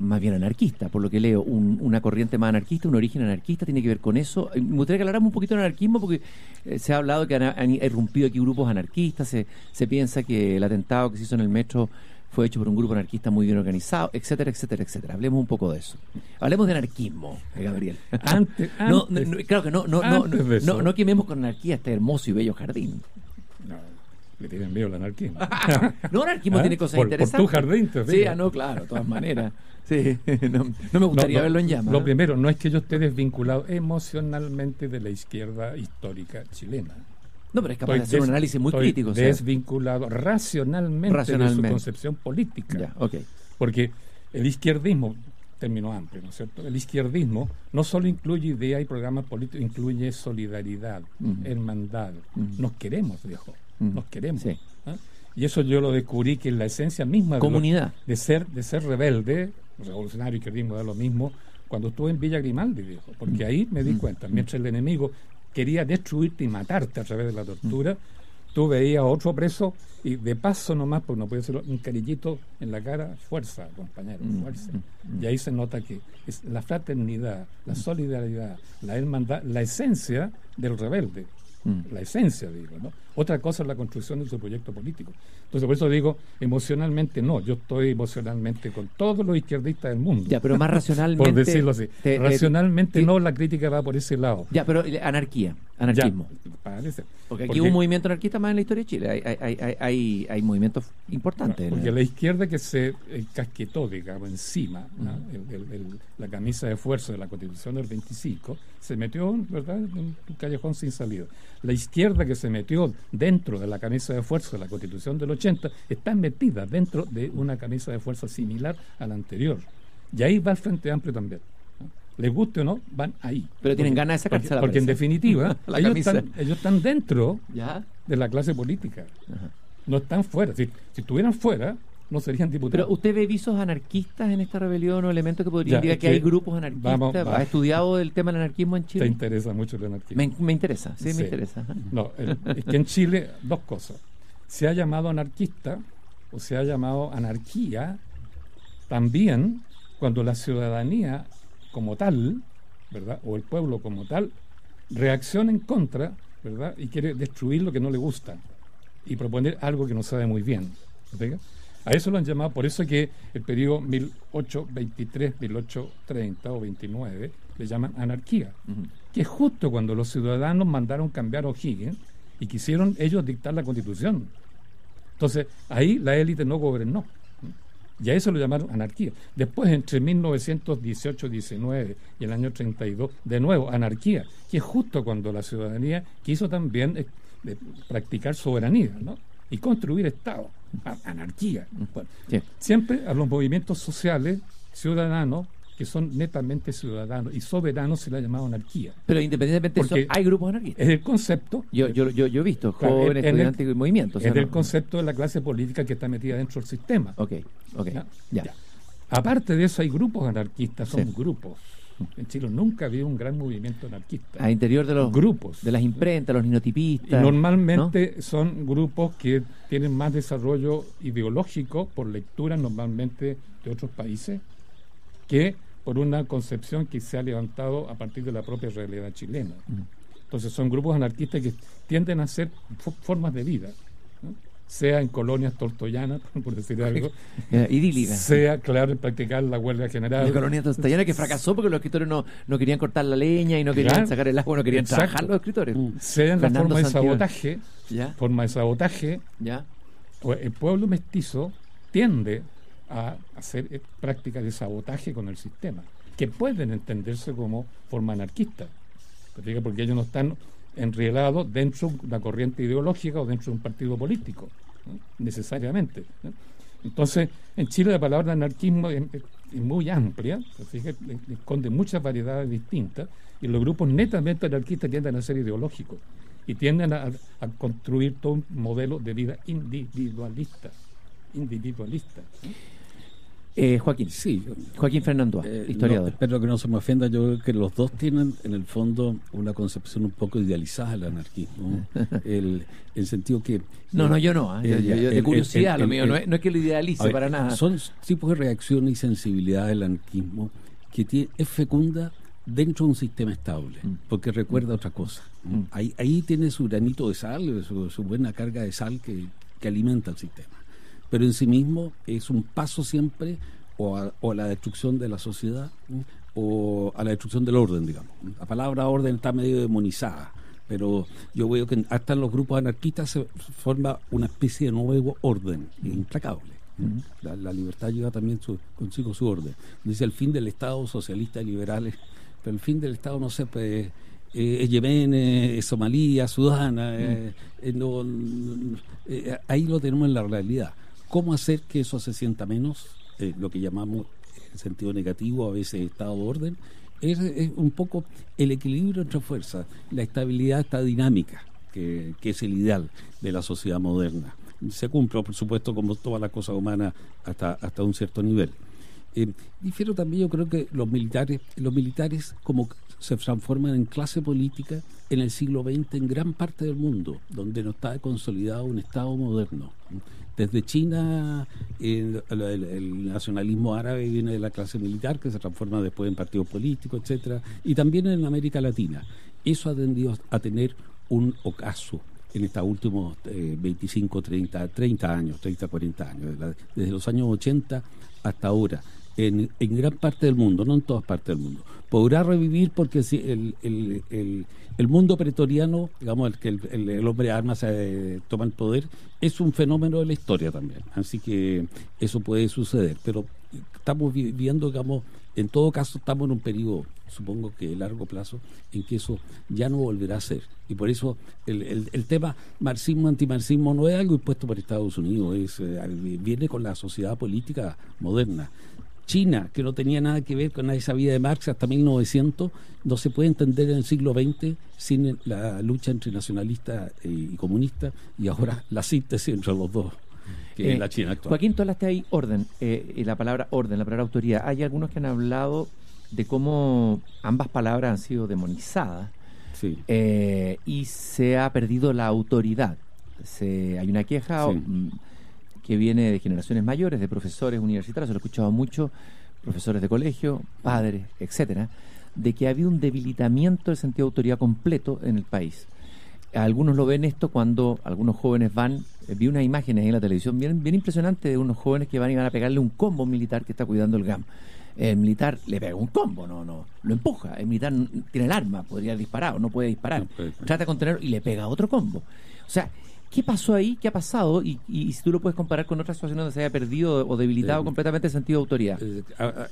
más bien anarquista, por lo que leo, un- una corriente más anarquista, un origen anarquista, tiene que ver con eso. Eh, Me gustaría que habláramos un poquito del anarquismo, porque eh, se ha hablado que han, han irrumpido aquí grupos anarquistas, se, se piensa que el atentado que se hizo en el metro fue hecho por un grupo anarquista muy bien organizado, etcétera, etcétera, etcétera. Hablemos un poco de eso. Hablemos de anarquismo, eh, Gabriel. Antes- no, antes- no, claro que no, no, no, antes no, no quememos con anarquía este hermoso y bello jardín. Le tienen miedo al anarquismo. no, anarquismo ¿Ah? tiene cosas por, interesantes. Por tu jardín, te Sí, ah, no, claro, de todas maneras. Sí, no, no me gustaría No, no, verlo en llamas. Lo primero, no es que yo esté desvinculado emocionalmente de la izquierda histórica chilena. No, pero es capaz Estoy de hacer un análisis muy estoy crítico. desvinculado racionalmente, Racionalmente. de su concepción política. Ya, ok. Porque el izquierdismo, término amplio, ¿no es cierto? El izquierdismo no solo incluye ideas y programas políticos, incluye solidaridad, hermandad. Ujú. Nos queremos, viejo. Nos queremos. Sí. ¿ah? Y eso yo lo descubrí que es la esencia misma de, lo- Comunidad. de ser de ser rebelde, revolucionario y izquierdismo da lo mismo, cuando estuve en Villa Grimaldi, viejo. Porque ahí me di cuenta, mientras el enemigo quería destruirte y matarte a través de la tortura, tú veías a otro preso y de paso nomás, porque no puede ser un carillito en la cara, fuerza, compañero, fuerza. Y ahí se nota que es la fraternidad, la solidaridad, la hermandad, la esencia del rebelde. Mm. La esencia, digo, ¿no? Otra cosa es la construcción de su proyecto político. Entonces, por eso digo, emocionalmente no, yo estoy emocionalmente con todos los izquierdistas del mundo. Ya, pero más racionalmente. por decirlo así. te- te- Racionalmente te- no, la crítica va por ese lado. Ya, pero eh, anarquía, anarquismo. Ya, parece. Porque aquí Porque- hubo un movimiento anarquista más en la historia de Chile. Hay, hay, hay, hay, hay movimientos importantes. Porque ¿no? la izquierda que se eh, casquetó, digamos, encima, ¿no? El- el- el- la camisa de fuerza de la Constitución del 25, se metió, ¿verdad?, en un callejón sin salida. La izquierda que se metió dentro de la camisa de fuerza de la Constitución del 80 está metida dentro de una camisa de fuerza similar a la anterior. Y ahí va el Frente Amplio también. Les guste o no, van ahí. Pero tienen Porque- ganas de sacarse porque, la porque en definitiva, La ellos, están, ellos están dentro ¿Ya? de la clase política. Ajá. No están fuera. Si, si estuvieran fuera, no serían diputados. Pero usted ve visos anarquistas en esta rebelión o elementos que podrían Ya, indicar que, que hay grupos anarquistas. vamos, vamos. ¿Ha estudiado el tema del anarquismo en te Chile? interesa mucho el anarquismo. Me, me interesa, sí, Sí. me interesa. No, el- es que en Chile, dos cosas. Se ha llamado anarquista o se ha llamado anarquía también cuando la ciudadanía como tal, ¿verdad? O el pueblo como tal, reacciona en contra, ¿verdad? Y quiere destruir lo que no le gusta y proponer algo que no sabe muy bien. ¿me fijas? A eso lo han llamado, por eso que el periodo 1823, 1830 o 29 le llaman anarquía, que es justo cuando los ciudadanos mandaron cambiar a O'Higgins y quisieron ellos dictar la constitución. Entonces, ahí la élite no gobernó. Y a eso lo llamaron anarquía. Después, entre 1918-19 y el año 32, de nuevo, anarquía, que es justo cuando la ciudadanía quiso también eh, de practicar soberanía ¿no? y construir Estado. A- Anarquía. Bueno, Sí. siempre a los movimientos sociales ciudadanos, que son netamente ciudadanos y soberanos, se le ha llamado anarquía. Pero independientemente de eso, hay grupos anarquistas. Es el concepto Yo, yo, yo, yo he visto jóvenes, en- en el- estudiantes y movimientos. o es sea, el no- concepto de la clase política que está metida dentro del sistema. Ok, ok. ¿ya? Ya. Ya. Aparte de eso, hay grupos anarquistas, son Sí. grupos. En Chile nunca había un gran movimiento anarquista. A interior de los grupos. de las imprentas, los Y linotipistas. normalmente son grupos que tienen más desarrollo ideológico por lectura normalmente de otros países que por una concepción que se ha levantado a partir de la propia realidad chilena. Entonces son grupos anarquistas que tienden a ser fo- formas de vida, ¿no? sea en colonias tortoyanas, por decir algo. Eh, idílicas. sea, claro, en practicar la huelga general. La colonia tostañana que fracasó porque los escritores no, no querían cortar la leña y no querían Claro. sacar el agua, no querían Exacto. trabajar los escritores. sea en la forma de sabotaje, ¿Ya? forma de sabotaje, ¿Ya? el pueblo mestizo tiende a hacer eh, prácticas de sabotaje con el sistema, que pueden entenderse como forma anarquista, porque ellos no están enredados dentro de una corriente ideológica o dentro de un partido político, necesariamente. Entonces, en Chile la palabra anarquismo es, muy amplia, ¿te fijas? E- esconde muchas variedades distintas, y los grupos netamente anarquistas tienden a ser ideológicos y tienden a, construir todo un modelo de vida individualista. Individualista. Eh, Joaquín. Sí, Joaquín Fernando, Eh, historiador. no, espero que no se me ofenda, yo creo que los dos tienen en el fondo una concepción un poco idealizada del anarquismo. el, el sentido que... No, no, yo no. yo de curiosidad, el- lo mío. no, es, no es que lo idealice ver, para nada. Son tipos de reacción y sensibilidad del anarquismo que tiene, es fecunda dentro de un sistema estable, Mm. porque recuerda otra cosa. Mm. Ahí, ahí tiene su granito de sal, su, su buena carga de sal que, que alimenta el sistema. Pero en sí mismo es un paso siempre o a, o a la destrucción de la sociedad o a la destrucción del orden, digamos. La palabra orden está medio demonizada. pero yo veo que hasta en los grupos anarquistas se forma una especie de nuevo orden implacable. La, libertad lleva también consigo su orden. Dice el fin del Estado socialista y liberales, pero el fin del Estado no se puede eh, Yemen, eh, Somalia, Sudán, eh, ahí lo tenemos en la realidad. ¿Cómo hacer que eso se sienta menos? lo que llamamos en sentido negativo a veces estado de orden, es, un poco el equilibrio entre fuerzas, la estabilidad, esta dinámica, que, es el ideal de la sociedad moderna. Se cumple, por supuesto, como todas las cosas humanas, hasta, hasta un cierto nivel. difiero también, yo creo que los militares, los militares como se transforman en clase política en el siglo XX en gran parte del mundo, donde no está consolidado un Estado moderno. Desde China, el, nacionalismo árabe viene de la clase militar, que se transforma después en partidos políticos, etcétera, y también en América Latina. Eso ha tendido a tener un ocaso en estos últimos 25, 30, 30 años, 30, 40 años, desde los años 80 hasta ahora en, gran parte del mundo, no en todas partes del mundo. Podrá revivir porque si el, el, el, mundo pretoriano, digamos, el que el, hombre de armas eh, toma el poder, es un fenómeno de la historia también. Así que eso puede suceder. Pero estamos viviendo, digamos, en todo caso estamos en un periodo, supongo que de largo plazo, en que eso ya no volverá a ser. Y por eso el, el, tema marxismo-antimarxismo no es algo impuesto por Estados Unidos, es, eh, viene con la sociedad política moderna. China, que no tenía nada que ver con nadie sabía de Marx hasta 1900, no se puede entender en el siglo XX sin la lucha entre nacionalistas y comunistas y ahora la síntesis entre los dos. Que es eh, la China actual. Joaquín, tú hablaste ahí orden, eh, y la palabra orden, la palabra autoridad. Hay algunos que han hablado de cómo ambas palabras han sido demonizadas eh, y se ha perdido la autoridad. Se, hay una queja que viene de generaciones mayores, de profesores universitarios, se lo he escuchado mucho, profesores de colegio, padres, etcétera, de que ha habido un debilitamiento del sentido de autoridad completo en el país. Algunos lo ven esto cuando algunos jóvenes van, eh, vi unas imágenes en la televisión bien, bien impresionantes de unos jóvenes que van y van a pegarle un combo militar que está cuidando el GAM. El militar le pega un combo, no, no, lo empuja. El militar tiene el arma, podría disparar o no puede disparar. Trata de contener y le pega otro combo. O sea, ¿Qué pasó ahí? ¿Qué ha pasado? Y, si tú lo puedes comparar con otras situaciones donde se haya perdido o debilitado eh, completamente el sentido de autoridad. Eh,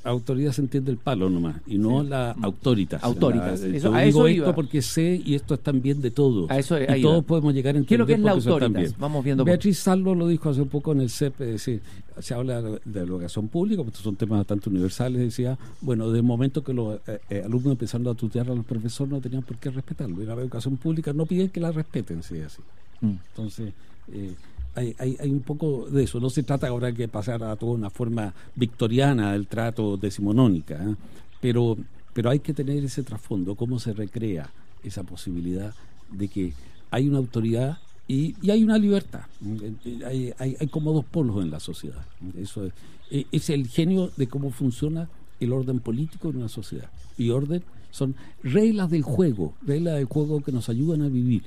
autoridad se entiende el palo nomás, y no la autoritas. Autoritas. eso, a digo esto porque sé y esto es también de todos. A eso, y todos podemos llegar a entender ¿Qué es lo que es la autoritas? Vamos viendo. Beatriz Salvo lo dijo hace poco en el CEP, decir, se habla de la educación pública, porque estos son temas bastante universales, decía, bueno, de momento que los eh, alumnos empezaron a tutear a los profesores no tenían por qué respetarlo. Y la educación pública no piden que la respeten, si así. Mm. Entonces, eh, hay, hay, un poco de eso. No se trata ahora de pasar a toda una forma victoriana del trato decimonónica, ¿eh? pero, pero hay que tener ese trasfondo, cómo se recrea esa posibilidad de que hay una autoridad y, hay una libertad. Hay, hay, hay, como dos polos en la sociedad. Eso es, e, es el genio de cómo funciona el orden político en una sociedad. Y orden son reglas del juego, reglas del juego que nos ayudan a vivir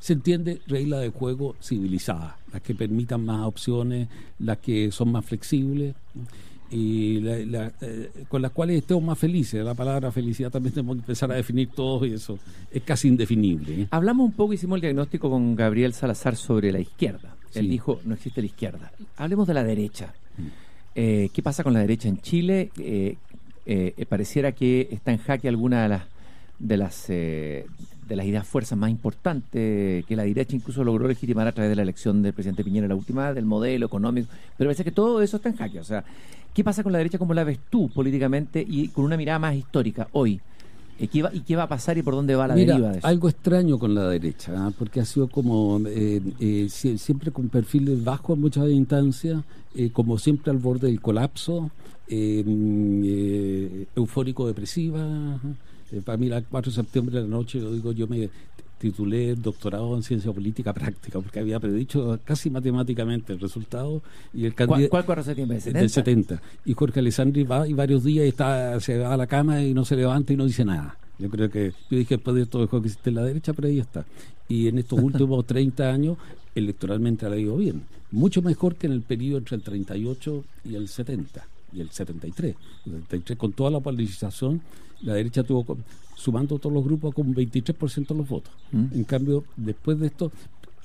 se entiende regla de juego civilizada, las que permitan más opciones, las que son más flexibles y eh, con las cuales estemos más felices. La palabra felicidad también tenemos que empezar a definir todo y eso es casi indefinible. ¿eh? Hablamos un poco, hicimos el diagnóstico con Gabriel Salazar sobre la izquierda. Él dijo, no existe la izquierda. Hablemos de la derecha. Mm. Eh, ¿Qué pasa con la derecha en Chile? pareciera que está en jaque alguna de las de las de las ideas fuerzas más importantes que la derecha incluso logró legitimar a través de la elección del presidente Piñera la última, del modelo económico, pero parece que todo eso está en jaque. O sea, ¿qué pasa con la derecha? ¿Cómo la ves tú políticamente y con una mirada más histórica hoy? ¿Y qué, va, ¿Y qué va a pasar y por dónde va la deriva de eso? Algo extraño con la derecha, ¿ah? porque ha sido como eh, eh, siempre con perfiles bajos en muchas instancias, eh, como siempre al borde del colapso, mm, eufórico depresiva. Eh, para mí, el 4 de septiembre de la noche, yo digo, yo me titulé doctorado en ciencia política práctica, porque había predicho casi matemáticamente el resultado. y el ¿Cuál, ¿Cuál 4 de septiembre? ¿70? Del 70. Y Jorge Alessandri va y varios días está, se va a la cama y no se levanta y no dice nada. Yo creo que, yo dije después de esto dejó que existe en la derecha, pero ahí está. Y en estos últimos 30 años, electoralmente ha ido bien. Mucho mejor que en el periodo entre el 38 y el 70 y el 73. El 73 con toda la polarización la derecha tuvo, sumando todos los grupos, con 23% de los votos. Mm. En cambio, después de esto,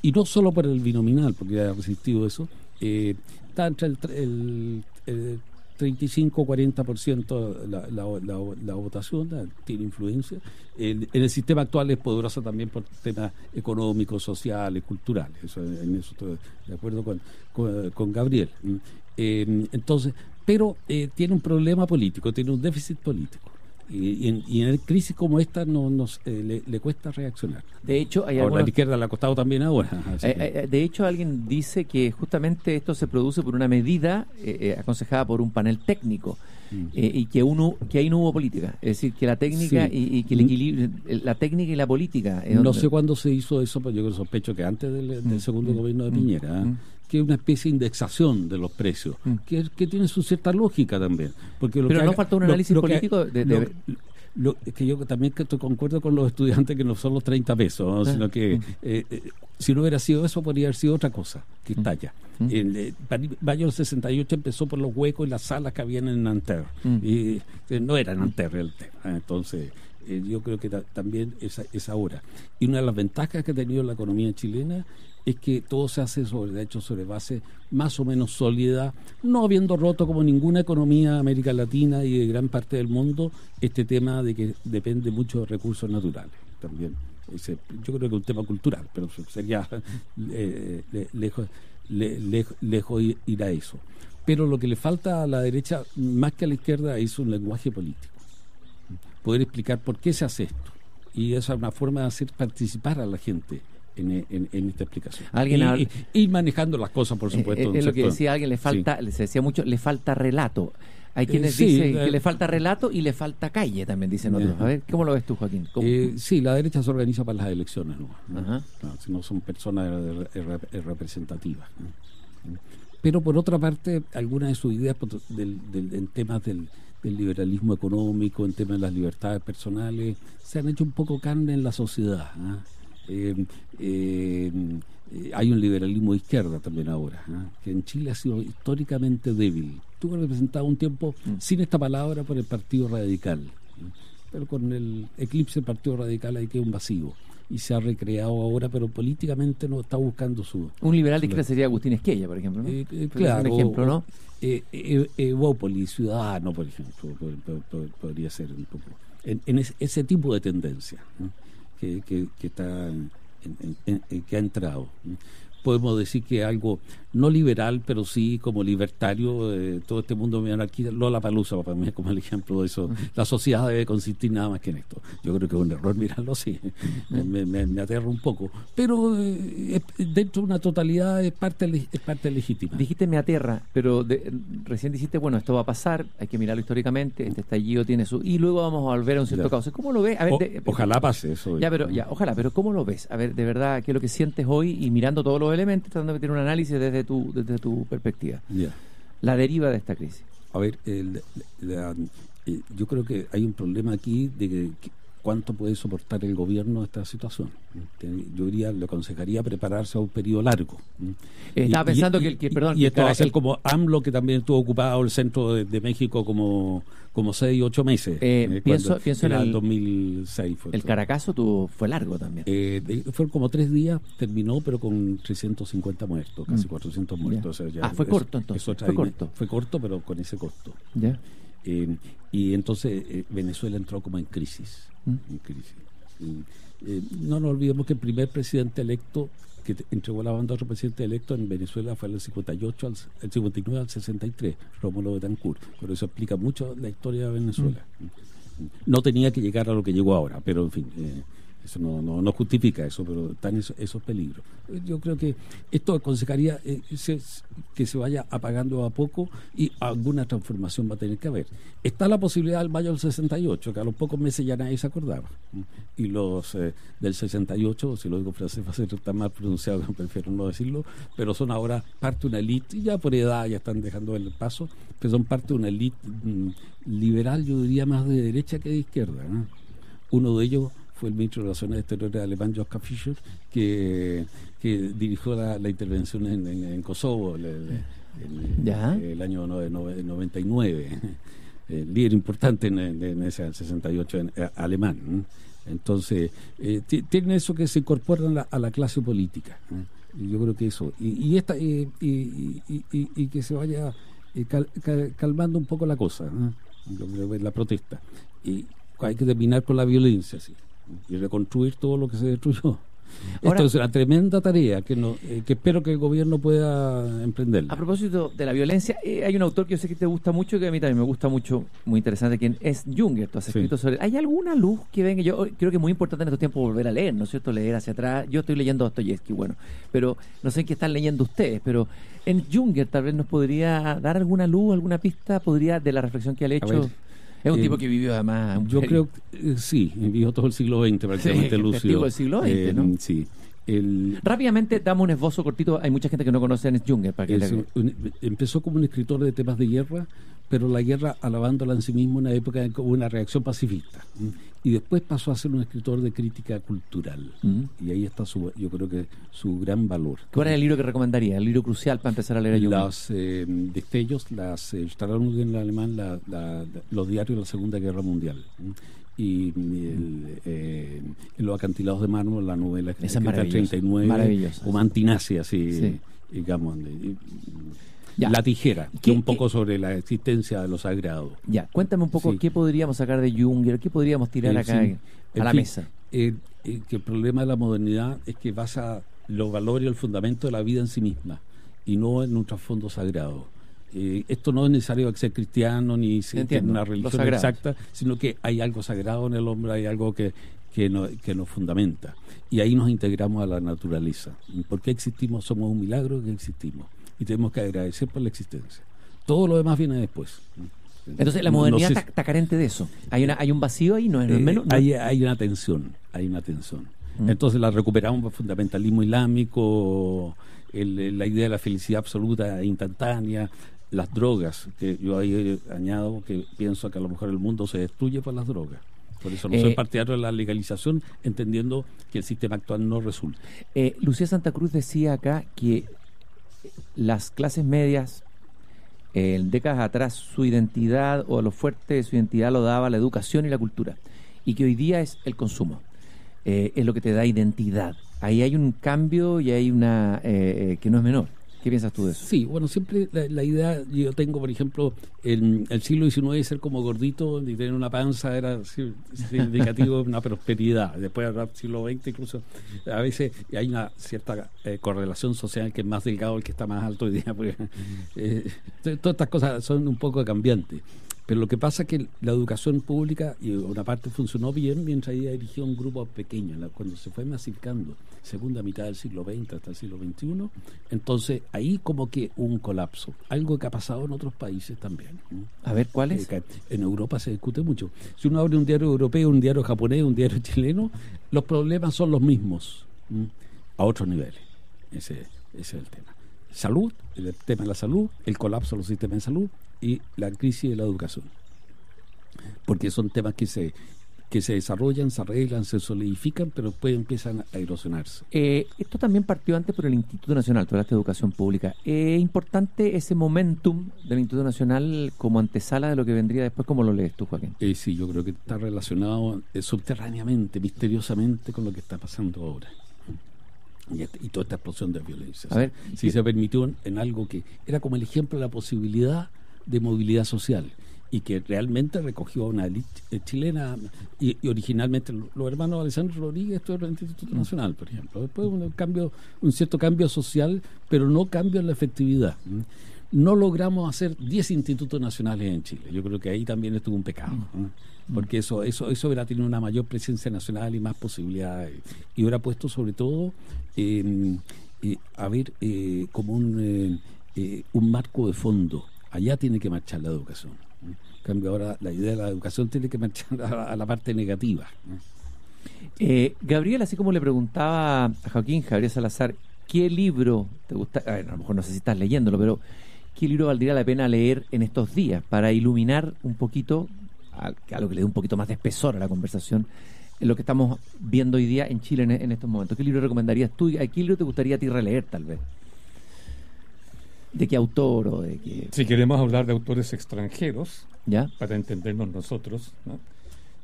y no solo por el binominal, porque ha resistido eso, eh, está entre el, el, el 35-40% la, la, la, la, votación, tiene influencia. En el sistema actual es poderosa también por temas económicos, sociales, culturales. Eso, en eso estoy de acuerdo con, con, con Gabriel. Eh, entonces, pero eh, tiene un problema político, tiene un déficit político. Y, en, y en crisis como esta no, nos, eh, le, le, cuesta reaccionar. De hecho, hay ahora, algunos... la izquierda le ha costado también ahora. Eh, eh, de hecho, alguien dice que justamente esto se produce por una medida eh, aconsejada por un panel técnico mm. y que uno que ahí no hubo política. Es decir, que la técnica sí. y, y, que el equilibrio, la técnica y la política. no donde... sé cuándo se hizo eso, pero yo sospecho que antes del, del segundo mm. gobierno de Piñera. Mm que es una especie de indexación de los precios, mm. que, que, tiene su cierta lógica también. Porque lo Pero que no haga, falta un análisis lo, lo político que, de, de... Lo, es que yo también que concuerdo con los estudiantes que no son los 30 pesos, ¿no? Ah. sino que Mm. eh, eh, si no hubiera sido eso, podría haber sido otra cosa, que está allá. Mm. El eh, mayo del 68 empezó por los huecos y las salas que habían en Nanterre. Mm. Y eh, no era Nanterre el tema. Entonces, eh, yo creo que ta, también es, es ahora. Y una de las ventajas que ha tenido la economía chilena es que todo se hace sobre, de hecho, sobre base más o menos sólida, no habiendo roto como ninguna economía de América Latina y de gran parte del mundo este tema de que depende mucho de recursos naturales también. Yo creo que es un tema cultural, pero sería eh, le, lejos, le, lejos, lejos ir a eso. Pero lo que le falta a la derecha, más que a la izquierda, es un lenguaje político. Poder explicar por qué se hace esto. Y esa es una forma de hacer participar a la gente en, en, en, esta explicación. ¿Alguien y, manejando las cosas, por supuesto. Eh, es lo que decía alguien, le falta, sí. se decía mucho, le falta relato. Hay quienes eh, sí, dicen la, que le falta relato y le falta calle, también dicen otros. A ver, ¿cómo lo ves tú, Joaquín? Eh, sí, la derecha se organiza para las elecciones, ¿no? si no son personas representativas. ¿no? Pero por otra parte, algunas de sus ideas del, del, en temas del, del liberalismo económico, en temas de las libertades personales, se han hecho un poco carne en la sociedad. ¿no? Eh, eh, hay un liberalismo de izquierda también ahora, ¿eh? que en Chile ha sido históricamente débil. Tuvo representado un tiempo mm. sin esta palabra por el Partido Radical, pero con el eclipse del Partido Radical hay que un vacío y se ha recreado ahora, pero políticamente no está buscando su... Un liberal de izquierda sería Agustín Esquella, por ejemplo, ¿no? Eh, eh, claro. Un ejemplo, ¿no? Eh, Evópolis, Ciudadano, por ejemplo, podría ser un poco... En, en ese, ese, tipo de tendencia ¿no? que, que, que, está... En, en, que ha entrado. Podemos decir que algo no liberal, pero sí como libertario, eh, todo este mundo monarquista, Lola Palusa para mí como el ejemplo de eso. La sociedad debe consistir nada más que en esto. Yo creo que es un error mirarlo así, me, me, me, aterra un poco. Pero eh, dentro de una totalidad es parte, es parte legítima. Dijiste me aterra, pero de, recién dijiste, bueno, esto va a pasar, hay que mirarlo históricamente, este estallido tiene su... Y luego vamos a volver a un cierto caos. ¿Cómo lo ves? A ver, o, de, ojalá pase eso. Ya, pero ya, ojalá, pero ¿cómo lo ves? A ver, de verdad, ¿qué es lo que sientes hoy? Y mirando todos los elementos, tratando de tener un análisis desde tu, desde tu perspectiva. Yeah. La deriva de esta crisis. A ver, el, la, eh, yo creo que hay un problema aquí de que, cuánto puede soportar el gobierno esta situación. Yo diría, le aconsejaría prepararse a un periodo largo. Estaba y, pensando y, que, el que, perdón, y, esto va a ser como AMLO, que también estuvo ocupado el centro de, de México como como seis, ocho meses. Eh, eh, pienso, pienso en el 2006. Fue el todo. Caracazo tuvo, fue largo también. Eh, de, fueron como tres días, terminó, pero con 350 muertos, casi mm. 400 muertos. Yeah. O sea, ya, ah, fue corto entonces. fue corto. Fue corto, pero con ese costo. Yeah. y entonces Venezuela entró como en crisis. En crisis. no nos olvidemos que el primer presidente electo que entregó la banda a otro presidente electo en Venezuela fue el 58 al el 59 al 63, Rómulo Betancourt. Pero eso explica mucho la historia de Venezuela. Mm. No tenía que llegar a lo que llegó ahora, pero en fin, eh, eso no, no, justifica eso, pero están esos, peligros. Yo creo que esto aconsejaría eh, que se vaya apagando a poco y alguna transformación va a tener que haber. Está la posibilidad del mayo del 68, que a los pocos meses ya nadie se acordaba. Y los eh, del 68, si lo digo francés va a ser tan mal pronunciado que prefiero no decirlo, pero son ahora parte de una élite, y ya por edad ya están dejando el paso, pero son parte de una élite mmm, liberal, yo diría más de derecha que de izquierda. ¿no? Uno de ellos fue el ministro de Relaciones Exteriores alemán Joschka Fischer, que, que dirigió la, la intervención en, en, en Kosovo el, el, el, el año 99. líder importante en, en ese 68 alemán. Entonces, tiene eso que se incorpora a la, clase política. Yo creo que eso. Y, y, esta, y, y, que se vaya calmando un poco la cosa, la protesta. Y hay que terminar con la violencia, sí, y reconstruir todo lo que se destruyó. Esto es una tremenda tarea que, no, eh, que espero que el gobierno pueda emprender. A propósito de la violencia, eh, hay un autor que yo sé que te gusta mucho, que a mí también me gusta mucho, muy interesante, quien es Junger. Tú has escrito sobre. ¿Hay alguna luz que venga? Yo creo que es muy importante en estos tiempos volver a leer, ¿no es cierto? Leer hacia atrás. Yo estoy leyendo Dostoyevsky, bueno, pero no sé qué están leyendo ustedes, pero en Junger tal vez nos podría dar alguna luz, alguna pista, podría de la reflexión que ha hecho. Es un tipo que vivió además. Yo creo que eh, sí, vivió todo el siglo XX prácticamente sí, del siglo XX, eh, ¿no? Sí. Rápidamente damos un esbozo cortito. Hay mucha gente que no conoce a Ernest Junger. Para que Empezó como un escritor de temas de guerra, pero la guerra alabándola en sí mismo en una época como una reacción pacifista y después pasó a ser un escritor de crítica cultural. Mm. Y ahí está su, yo creo que su gran valor. ¿Cuál es el libro que recomendaría? El libro crucial para empezar a leer a Los eh, destellos, las eh, en alemán, los diarios de la Segunda Guerra Mundial. Y eh, Los acantilados de mármol, la novela que es 39, o Mantinacia, así, digamos. La tijera, que un poco sobre la existencia de lo sagrado. Ya, cuéntame un poco qué podríamos sacar de Junger, qué podríamos tirar acá a la mesa. Eh, eh, que el problema de la modernidad es que basa los valores y el fundamento de la vida en sí misma y no en un trasfondo sagrado. Eh, esto no es necesario ser cristiano ni ser una religión exacta, sino que hay algo sagrado en el hombre, hay algo que, que, que nos fundamenta. Y ahí nos integramos a la naturaleza. ¿Por qué existimos? Somos un milagro que existimos y tenemos que agradecer por la existencia. Todo lo demás viene después. Entonces la modernidad está, carente de eso. Hay una hay un vacío ahí, no es eh, menos. Hay, hay una tensión, hay una tensión. Mm. Entonces la recuperamos por fundamentalismo islámico, la idea de la felicidad absoluta instantánea, las drogas, que yo ahí añado que pienso que a lo mejor el mundo se destruye por las drogas. Por eso no soy eh, partidario de la legalización, entendiendo que el sistema actual no resulta. Eh, Lucía Santa Cruz decía acá que las clases medias, en décadas atrás, su identidad o lo fuerte de su identidad lo daba la educación y la cultura, y que hoy día es el consumo, eh, es lo que te da identidad. Ahí hay un cambio y hay una eh, eh, que no es menor. ¿Qué piensas tú de eso? Sí, bueno, siempre la, idea, yo tengo, por ejemplo, el, el siglo XIX ser como gordito y tener una panza era indicativo de una prosperidad. Después del siglo XX incluso a veces hay una cierta eh, correlación social que es más delgado el que está más alto hoy día. Porque, eh, todas estas cosas son un poco cambiantes. Pero lo que pasa es que la educación pública, y una parte funcionó bien mientras ella dirigió un grupo pequeño, cuando se fue masificando, segunda mitad del siglo XX hasta el siglo XXI, entonces ahí como que un colapso, algo que ha pasado en otros países también. A ver, ¿cuál es? En Europa se discute mucho. Si uno abre un diario europeo, un diario japonés, un diario chileno, los problemas son los mismos, a otros niveles. Ese, ese es el tema. Salud, el tema de la salud, el colapso de los sistemas de salud, y la crisis de la educación. Porque son temas que se que se desarrollan, se arreglan, se solidifican, pero después empiezan a erosionarse. Eh, esto también partió antes por el Instituto Nacional, toda esta educación pública. ¿Es importante ese momentum del Instituto Nacional como antesala de lo que vendría después? ¿Cómo lo lees tú, Joaquín? Eh, sí, yo creo que está relacionado eh, subterráneamente, misteriosamente con lo que está pasando ahora. Y, toda esta explosión de violencia. A ver, si se permitió en algo que era como el ejemplo de la posibilidad de movilidad social y que realmente recogió una élite eh, chilena y, originalmente los hermanos Alessandro Rodríguez esto era el Instituto mm. Nacional por ejemplo. Después un cambio un cierto cambio social pero no cambio en la efectividad no logramos hacer 10 institutos nacionales en Chile. Yo creo que ahí también estuvo un pecado mm. porque eso eso eso hubiera tenido una mayor presencia nacional y más posibilidades. Y hubiera puesto sobre todo eh, a ver eh, como un un marco de fondo allá tiene que marchar la educación. En cambio, ahora la idea de la educación tiene que marchar a la, parte negativa. Eh, Gabriel, así como le preguntaba a Joaquín Javier Salazar, ¿qué libro te gusta? A, lo mejor no sé si estás leyéndolo, pero ¿qué libro valdría la pena leer en estos días para iluminar un poquito, a, lo que le dé un poquito más de espesor a la conversación, lo que estamos viendo hoy día en Chile en, estos momentos? ¿Qué libro recomendarías tú? ¿Qué libro te gustaría a ti releer, tal vez? De qué autor o de qué... Si queremos hablar de autores extranjeros, ¿Ya? para entendernos nosotros, ¿no?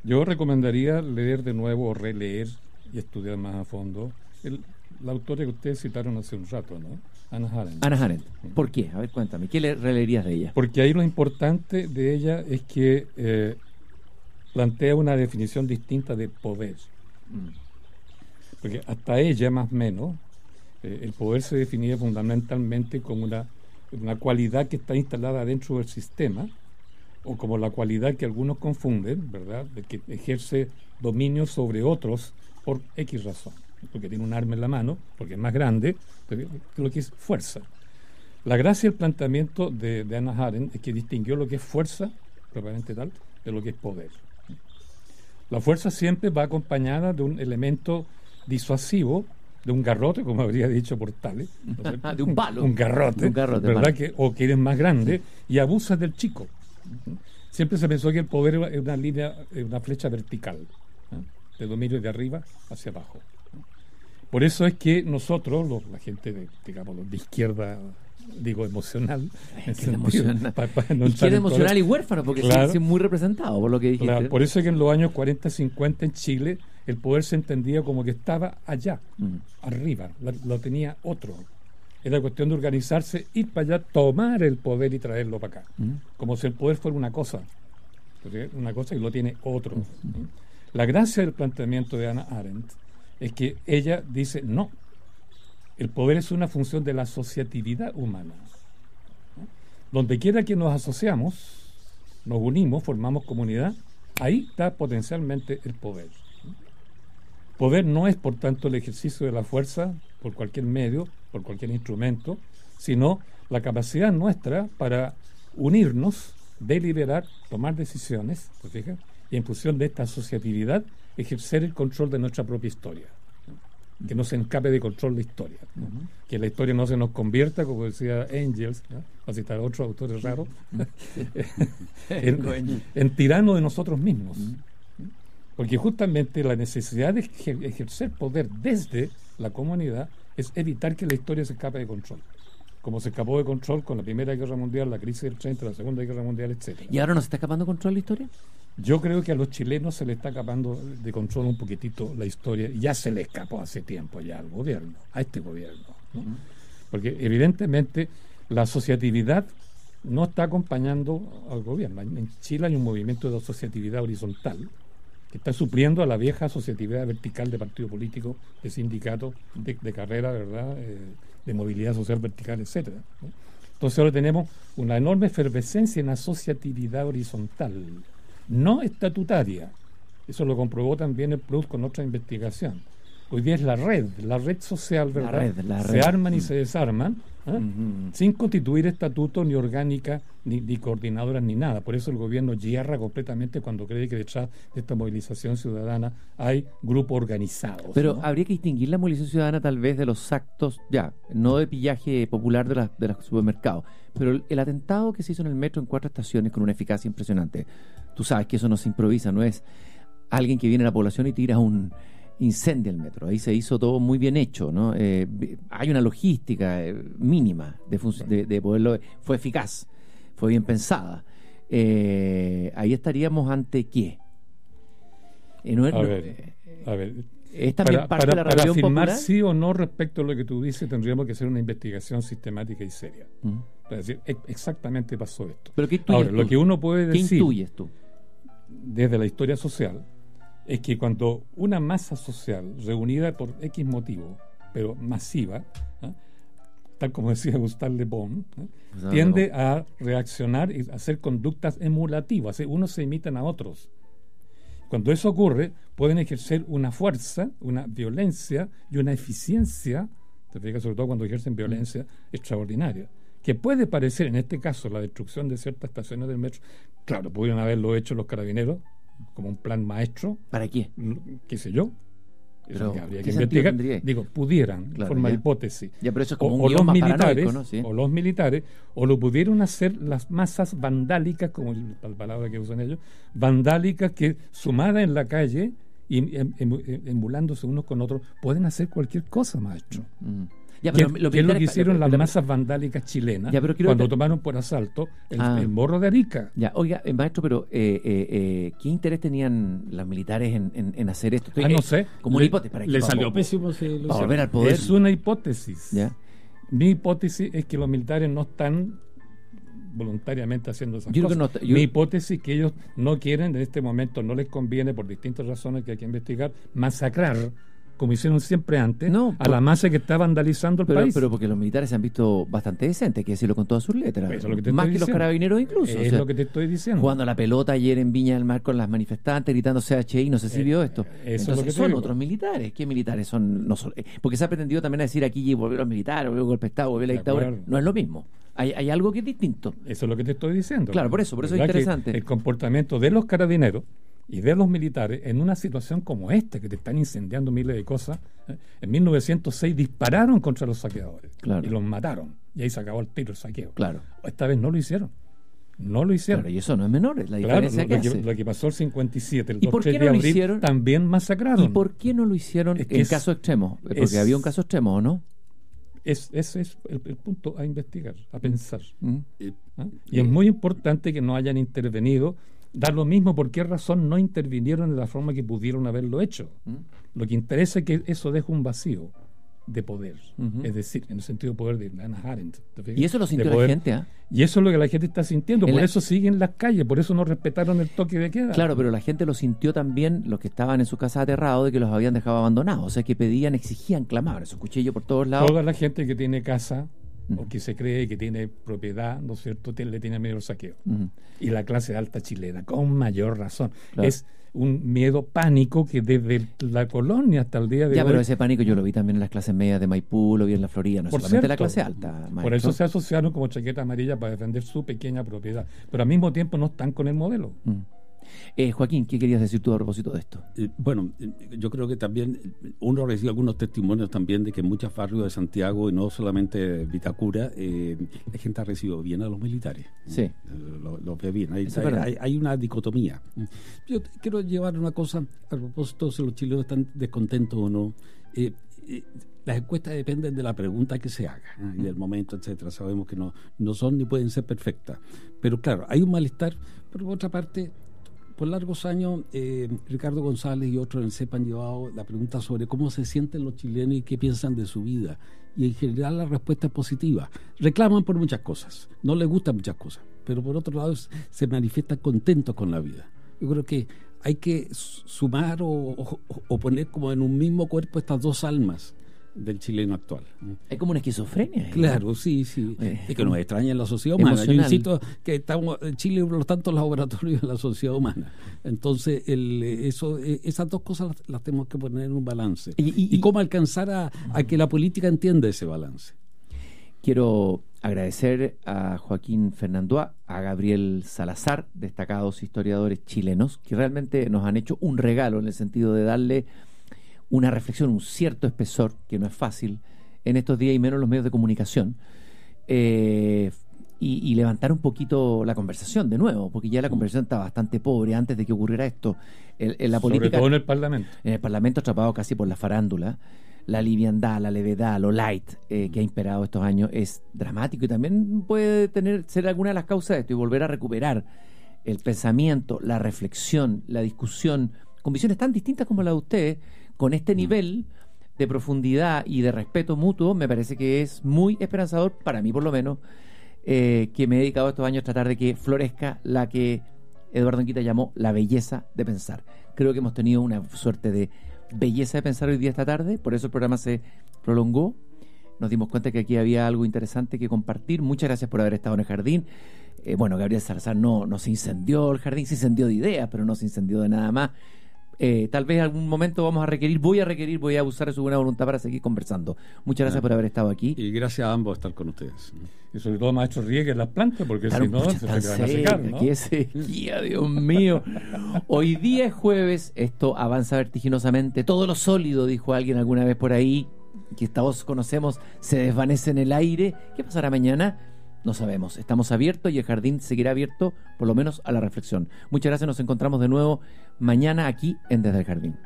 yo recomendaría leer de nuevo o releer y estudiar más a fondo el, la autora que ustedes citaron hace un rato, ¿no? Anna Arendt. Ana Arendt. ¿Por qué? A ver, cuéntame. ¿Qué le releerías de ella? Porque ahí lo importante de ella es que eh, plantea una definición distinta de poder. Porque hasta ella, más o menos, eh, el poder se definía fundamentalmente como una, una cualidad que está instalada dentro del sistema, o como la cualidad que algunos confunden, ¿verdad?, de que ejerce dominio sobre otros por X razón. Porque tiene un arma en la mano, porque es más grande, lo que es fuerza. La gracia del planteamiento de, de Anna Arendt es que distinguió lo que es fuerza, propiamente tal, de lo que es poder. La fuerza siempre va acompañada de un elemento disuasivo, de un garrote, como habría dicho Portales. ¿no? De un palo. Un garrote, Un garrote, ¿verdad? palo. Que, o que eres más grande y abusas del chico. Siempre se pensó que el poder era una línea, eh, una flecha vertical, ¿no? de dominio de arriba hacia abajo. Por eso es que nosotros, los- la gente de, digamos, de izquierda, digo, emocional, en Izquierda sentido, emocional. pa- pa no entrar Izquierda en emocional y huérfano, porque Claro. sí, muy representado por lo que dijiste. Claro, por eso es que en los años 40-50 en Chile el poder se entendía como que estaba allá, Mm. arriba, lo tenía otro. Era cuestión de organizarse, ir para allá, tomar el poder y traerlo para acá. Mm. Como si el poder fuera una cosa. Una cosa y lo tiene otro. La gracia del planteamiento de Ana Arendt es que ella dice, no, el poder es una función de la asociatividad humana. ¿no? Donde quiera que nos asociamos, nos unimos, formamos comunidad, ahí está potencialmente el poder. Poder no es, por tanto, el ejercicio de la fuerza por cualquier medio, por cualquier instrumento, sino la capacidad nuestra para unirnos, deliberar, tomar decisiones, ¿te fijas? Y en función de esta asociatividad, ejercer el control de nuestra propia historia. ¿no? Que no se escape de control la historia. ¿no? Que la historia no se nos convierta, como decía Angels, ¿no? para citar a otros autores raros, en, en tirano de nosotros mismos. Porque justamente la necesidad de ejer- ejercer poder desde la comunidad es evitar que la historia se escape de control. Como se escapó de control con la Primera Guerra Mundial, la crisis del 30, la Segunda Guerra Mundial, etcétera. ¿Y ahora nos está escapando control la historia? Yo creo que a los chilenos se le está escapando de control un poquitito la historia. Ya se le escapó hace tiempo ya al gobierno, a este gobierno. ¿no? Porque evidentemente la asociatividad no está acompañando al gobierno. En Chile hay un movimiento de asociatividad horizontal que está supliendo a la vieja asociatividad vertical de partido político, de sindicato, de, carrera, ¿verdad? Eh, de movilidad social vertical, etcétera. Entonces ahora tenemos una enorme efervescencia en asociatividad horizontal, no estatutaria. Eso lo comprobó también el PRUD con otra investigación. Hoy día es la red, la red social, ¿verdad? red, la se red. arman y se desarman, ¿ah? Sin constituir estatuto, ni orgánica, ni, ni coordinadoras, ni nada. Por eso el gobierno hierra completamente cuando cree que detrás de esta movilización ciudadana hay grupos organizados. Pero ¿no? habría que distinguir la movilización ciudadana tal vez de los actos, ya, no de pillaje popular de, de los supermercados, pero el, el atentado que se hizo en el metro en cuatro estaciones con una eficacia impresionante. Tú sabes que eso no se improvisa, no es alguien que viene a la población y tira un incendio el metro. Ahí se hizo todo muy bien hecho, ¿no? Eh, hay una logística eh, mínima de, de, de poderlo... Fue eficaz, fue bien pensada. Eh, ahí estaríamos ante qué? Eh, no- A no- ver, eh, a ver, ¿Es también para, parte para- de la para afirmar popular? sí o no respecto a lo que tú dices, tendríamos que hacer una investigación sistemática y seria. Mm. Para decir, "E- exactamente pasó esto. Pero ¿qué intuyes Ahora, lo tú? que uno puede ¿Qué decir intuyes tú? desde la historia social es que cuando una masa social reunida por X motivo, pero masiva, ¿ah? tal como decía Gustave Le Bon. Gustave tiende a reaccionar y hacer conductas emulativas, ¿eh? unos se imitan a otros. Cuando eso ocurre, pueden ejercer una fuerza, una violencia y una eficiencia, te fijas, sobre todo cuando ejercen violencia extraordinaria, que puede parecer, en este caso, la destrucción de ciertas estaciones del metro, claro, pudieron haberlo hecho los carabineros como un plan maestro, ¿Para qué? qué sé yo, eso Pero, que habría ¿qué que investigar. Digo, pudieran, en Claro, forma de hipótesis. Ya, pero eso es O, un los militares, paranoico, ¿no? Sí. o los militares, o lo pudieron hacer las masas vandálicas, como el- la palabra que usan ellos, vandálicas que sumadas en la calle y em- em- em- emulándose unos con otros, pueden hacer cualquier cosa, maestro. Mm. Ya, pero ¿Qué, es lo que hicieron las masas vandálicas chilenas cuando tomaron por asalto ah. el, morro de Arica? Ya, oiga, eh, maestro, pero eh, eh, ¿qué interés tenían los militares en, hacer esto? ah, no sé. Como una hipótesis. Para le salió pésimo. para volver al poder. Es una hipótesis. ¿Ya? Mi hipótesis es que los militares no están voluntariamente haciendo esas cosas. Mi hipótesis es que ellos no quieren, en este momento no les conviene, por distintas razones que hay que investigar, masacrar como hicieron siempre antes, a la masa que está vandalizando el país. Pero porque los militares se han visto bastante decentes, que decirlo con todas sus letras. Más que los carabineros incluso. Es lo que te estoy diciendo. Jugando la pelota ayer en Viña del Mar con las manifestantes, gritando CHI, no sé si eh, vio esto. Eso Entonces, son otros militares. ¿Qué militares son? No son? Eh, porque se ha pretendido también a decir aquí volver los militares, volver el golpe de Estado, volver la dictadura. No es lo mismo. Hay, hay, algo que es distinto. Eso es lo que te estoy diciendo. Claro, por eso, por eso es interesante. El comportamiento de los carabineros y de los militares en una situación como esta, que te están incendiando miles de cosas. ¿eh? En 1906 dispararon contra los saqueadores y los mataron. Y ahí se acabó el tiro, el saqueo. Claro. Esta vez no lo hicieron. No lo hicieron. y eso no es menor, la diferencia que, lo, que pasó el 57, el 2 de abril, hicieron? también masacraron. ¿Y por qué no lo hicieron en caso extremo? Porque había un caso extremo, ¿o no? Es, ese es el, punto a investigar, a pensar. ¿Ah? Y es muy importante que no hayan intervenido Da lo mismo por qué razón no intervinieron de la forma que pudieron haberlo hecho. ¿Mm? Lo que interesa es que eso deja un vacío de poder. Es decir, en el sentido de poder de Anna Arendt. Y eso lo sintió la gente. ¿ah? Y eso es lo que la gente está sintiendo. Por eso siguen las calles, por eso no respetaron el toque de queda. Claro, pero la gente lo sintió también, los que estaban en su casa aterrados de que los habían dejado abandonados. O sea, que pedían, exigían, clamaban. Esos cuchillos por todos lados. Toda la gente que tiene casa o que se cree que tiene propiedad, ¿no es cierto?, le tiene miedo al saqueo. Y la clase alta chilena, con mayor razón. Es un miedo pánico que desde la colonia hasta el día de ya, pero ese pánico yo lo vi también en las clases medias de Maipú, lo vi en la Florida, no por solamente la clase alta. Por eso se asociaron como chaqueta amarilla para defender su pequeña propiedad. Pero al mismo tiempo no están con el modelo. Eh, Joaquín, ¿qué querías decir tú a propósito de esto? Eh, bueno, eh, yo creo que también uno recibe algunos testimonios también de que en muchos barrios de Santiago, y no solamente Vitacura, la gente ha recibido bien a los militares. Sí. Lo, ve bien. Hay, una dicotomía. Yo quiero llevar una cosa a propósito si los chilenos están descontentos o no. las encuestas dependen de la pregunta que se haga y del momento, etcétera. Sabemos que no, no son ni pueden ser perfectas. Pero claro, hay un malestar, pero por otra parte, por largos años, eh, Ricardo González y otros en el CEP han llevado la pregunta sobre cómo se sienten los chilenos y qué piensan de su vida. Y en general la respuesta es positiva. Reclaman por muchas cosas, no les gustan muchas cosas, pero por otro lado se manifiestan contentos con la vida. Yo creo que hay que sumar o poner como en un mismo cuerpo estas dos almas del chileno actual. Es como una esquizofrenia. ¿eh? Claro, sí, sí. Eh, es que nos extraña en la sociedad humana. Yo insisto que estamos en Chile por lo tanto laboratorios de la sociedad humana. Entonces, el, eso, eh, esas dos cosas las, tenemos que poner en un balance. ¿Y, cómo alcanzar a, que la política entienda ese balance? Quiero agradecer a Joaquín Fernandoa, a Gabriel Salazar, destacados historiadores chilenos, que realmente nos han hecho un regalo en el sentido de darle una reflexión, un cierto espesor, que no es fácil en estos días y menos en los medios de comunicación, eh, y, levantar un poquito la conversación de nuevo, porque ya la conversación está bastante pobre antes de que ocurriera esto. La política, Sobre todo en el Parlamento. En el Parlamento atrapado casi por la farándula, la liviandad, la levedad, lo light eh, que ha imperado estos años es dramático y también puede tener ser alguna de las causas de esto y volver a recuperar el pensamiento, la reflexión, la discusión con visiones tan distintas como la de ustedes con este mm. nivel de profundidad y de respeto mutuo, me parece que es muy esperanzador, para mí por lo menos, eh, que me he dedicado estos años a tratar de que florezca la que Eduardo Anquita llamó la belleza de pensar. Creo que hemos tenido una suerte de belleza de pensar hoy día esta tarde, por eso el programa se prolongó. Nos dimos cuenta que aquí había algo interesante que compartir. Muchas gracias por haber estado en el jardín. Eh, bueno, Gabriel Salazar no, no se incendió el jardín, se incendió de ideas, pero no se incendió de nada más. Eh, tal vez en algún momento vamos a requerir, voy a requerir, voy a usar de su buena voluntad para seguir conversando. Muchas gracias por haber estado aquí. Y gracias a ambos estar con ustedes. Y sobre todo, maestro, rieguen las plantas, porque si no, se, van a secar. ¿no? Qué sequía, Dios mío. Hoy día es jueves, esto avanza vertiginosamente. Todo lo sólido, dijo alguien alguna vez por ahí, que todos conocemos, se desvanece en el aire. ¿Qué pasará mañana? No sabemos. Estamos abiertos y el jardín seguirá abierto, por lo menos a la reflexión. Muchas gracias. Nos encontramos de nuevo mañana aquí en Desde el Jardín.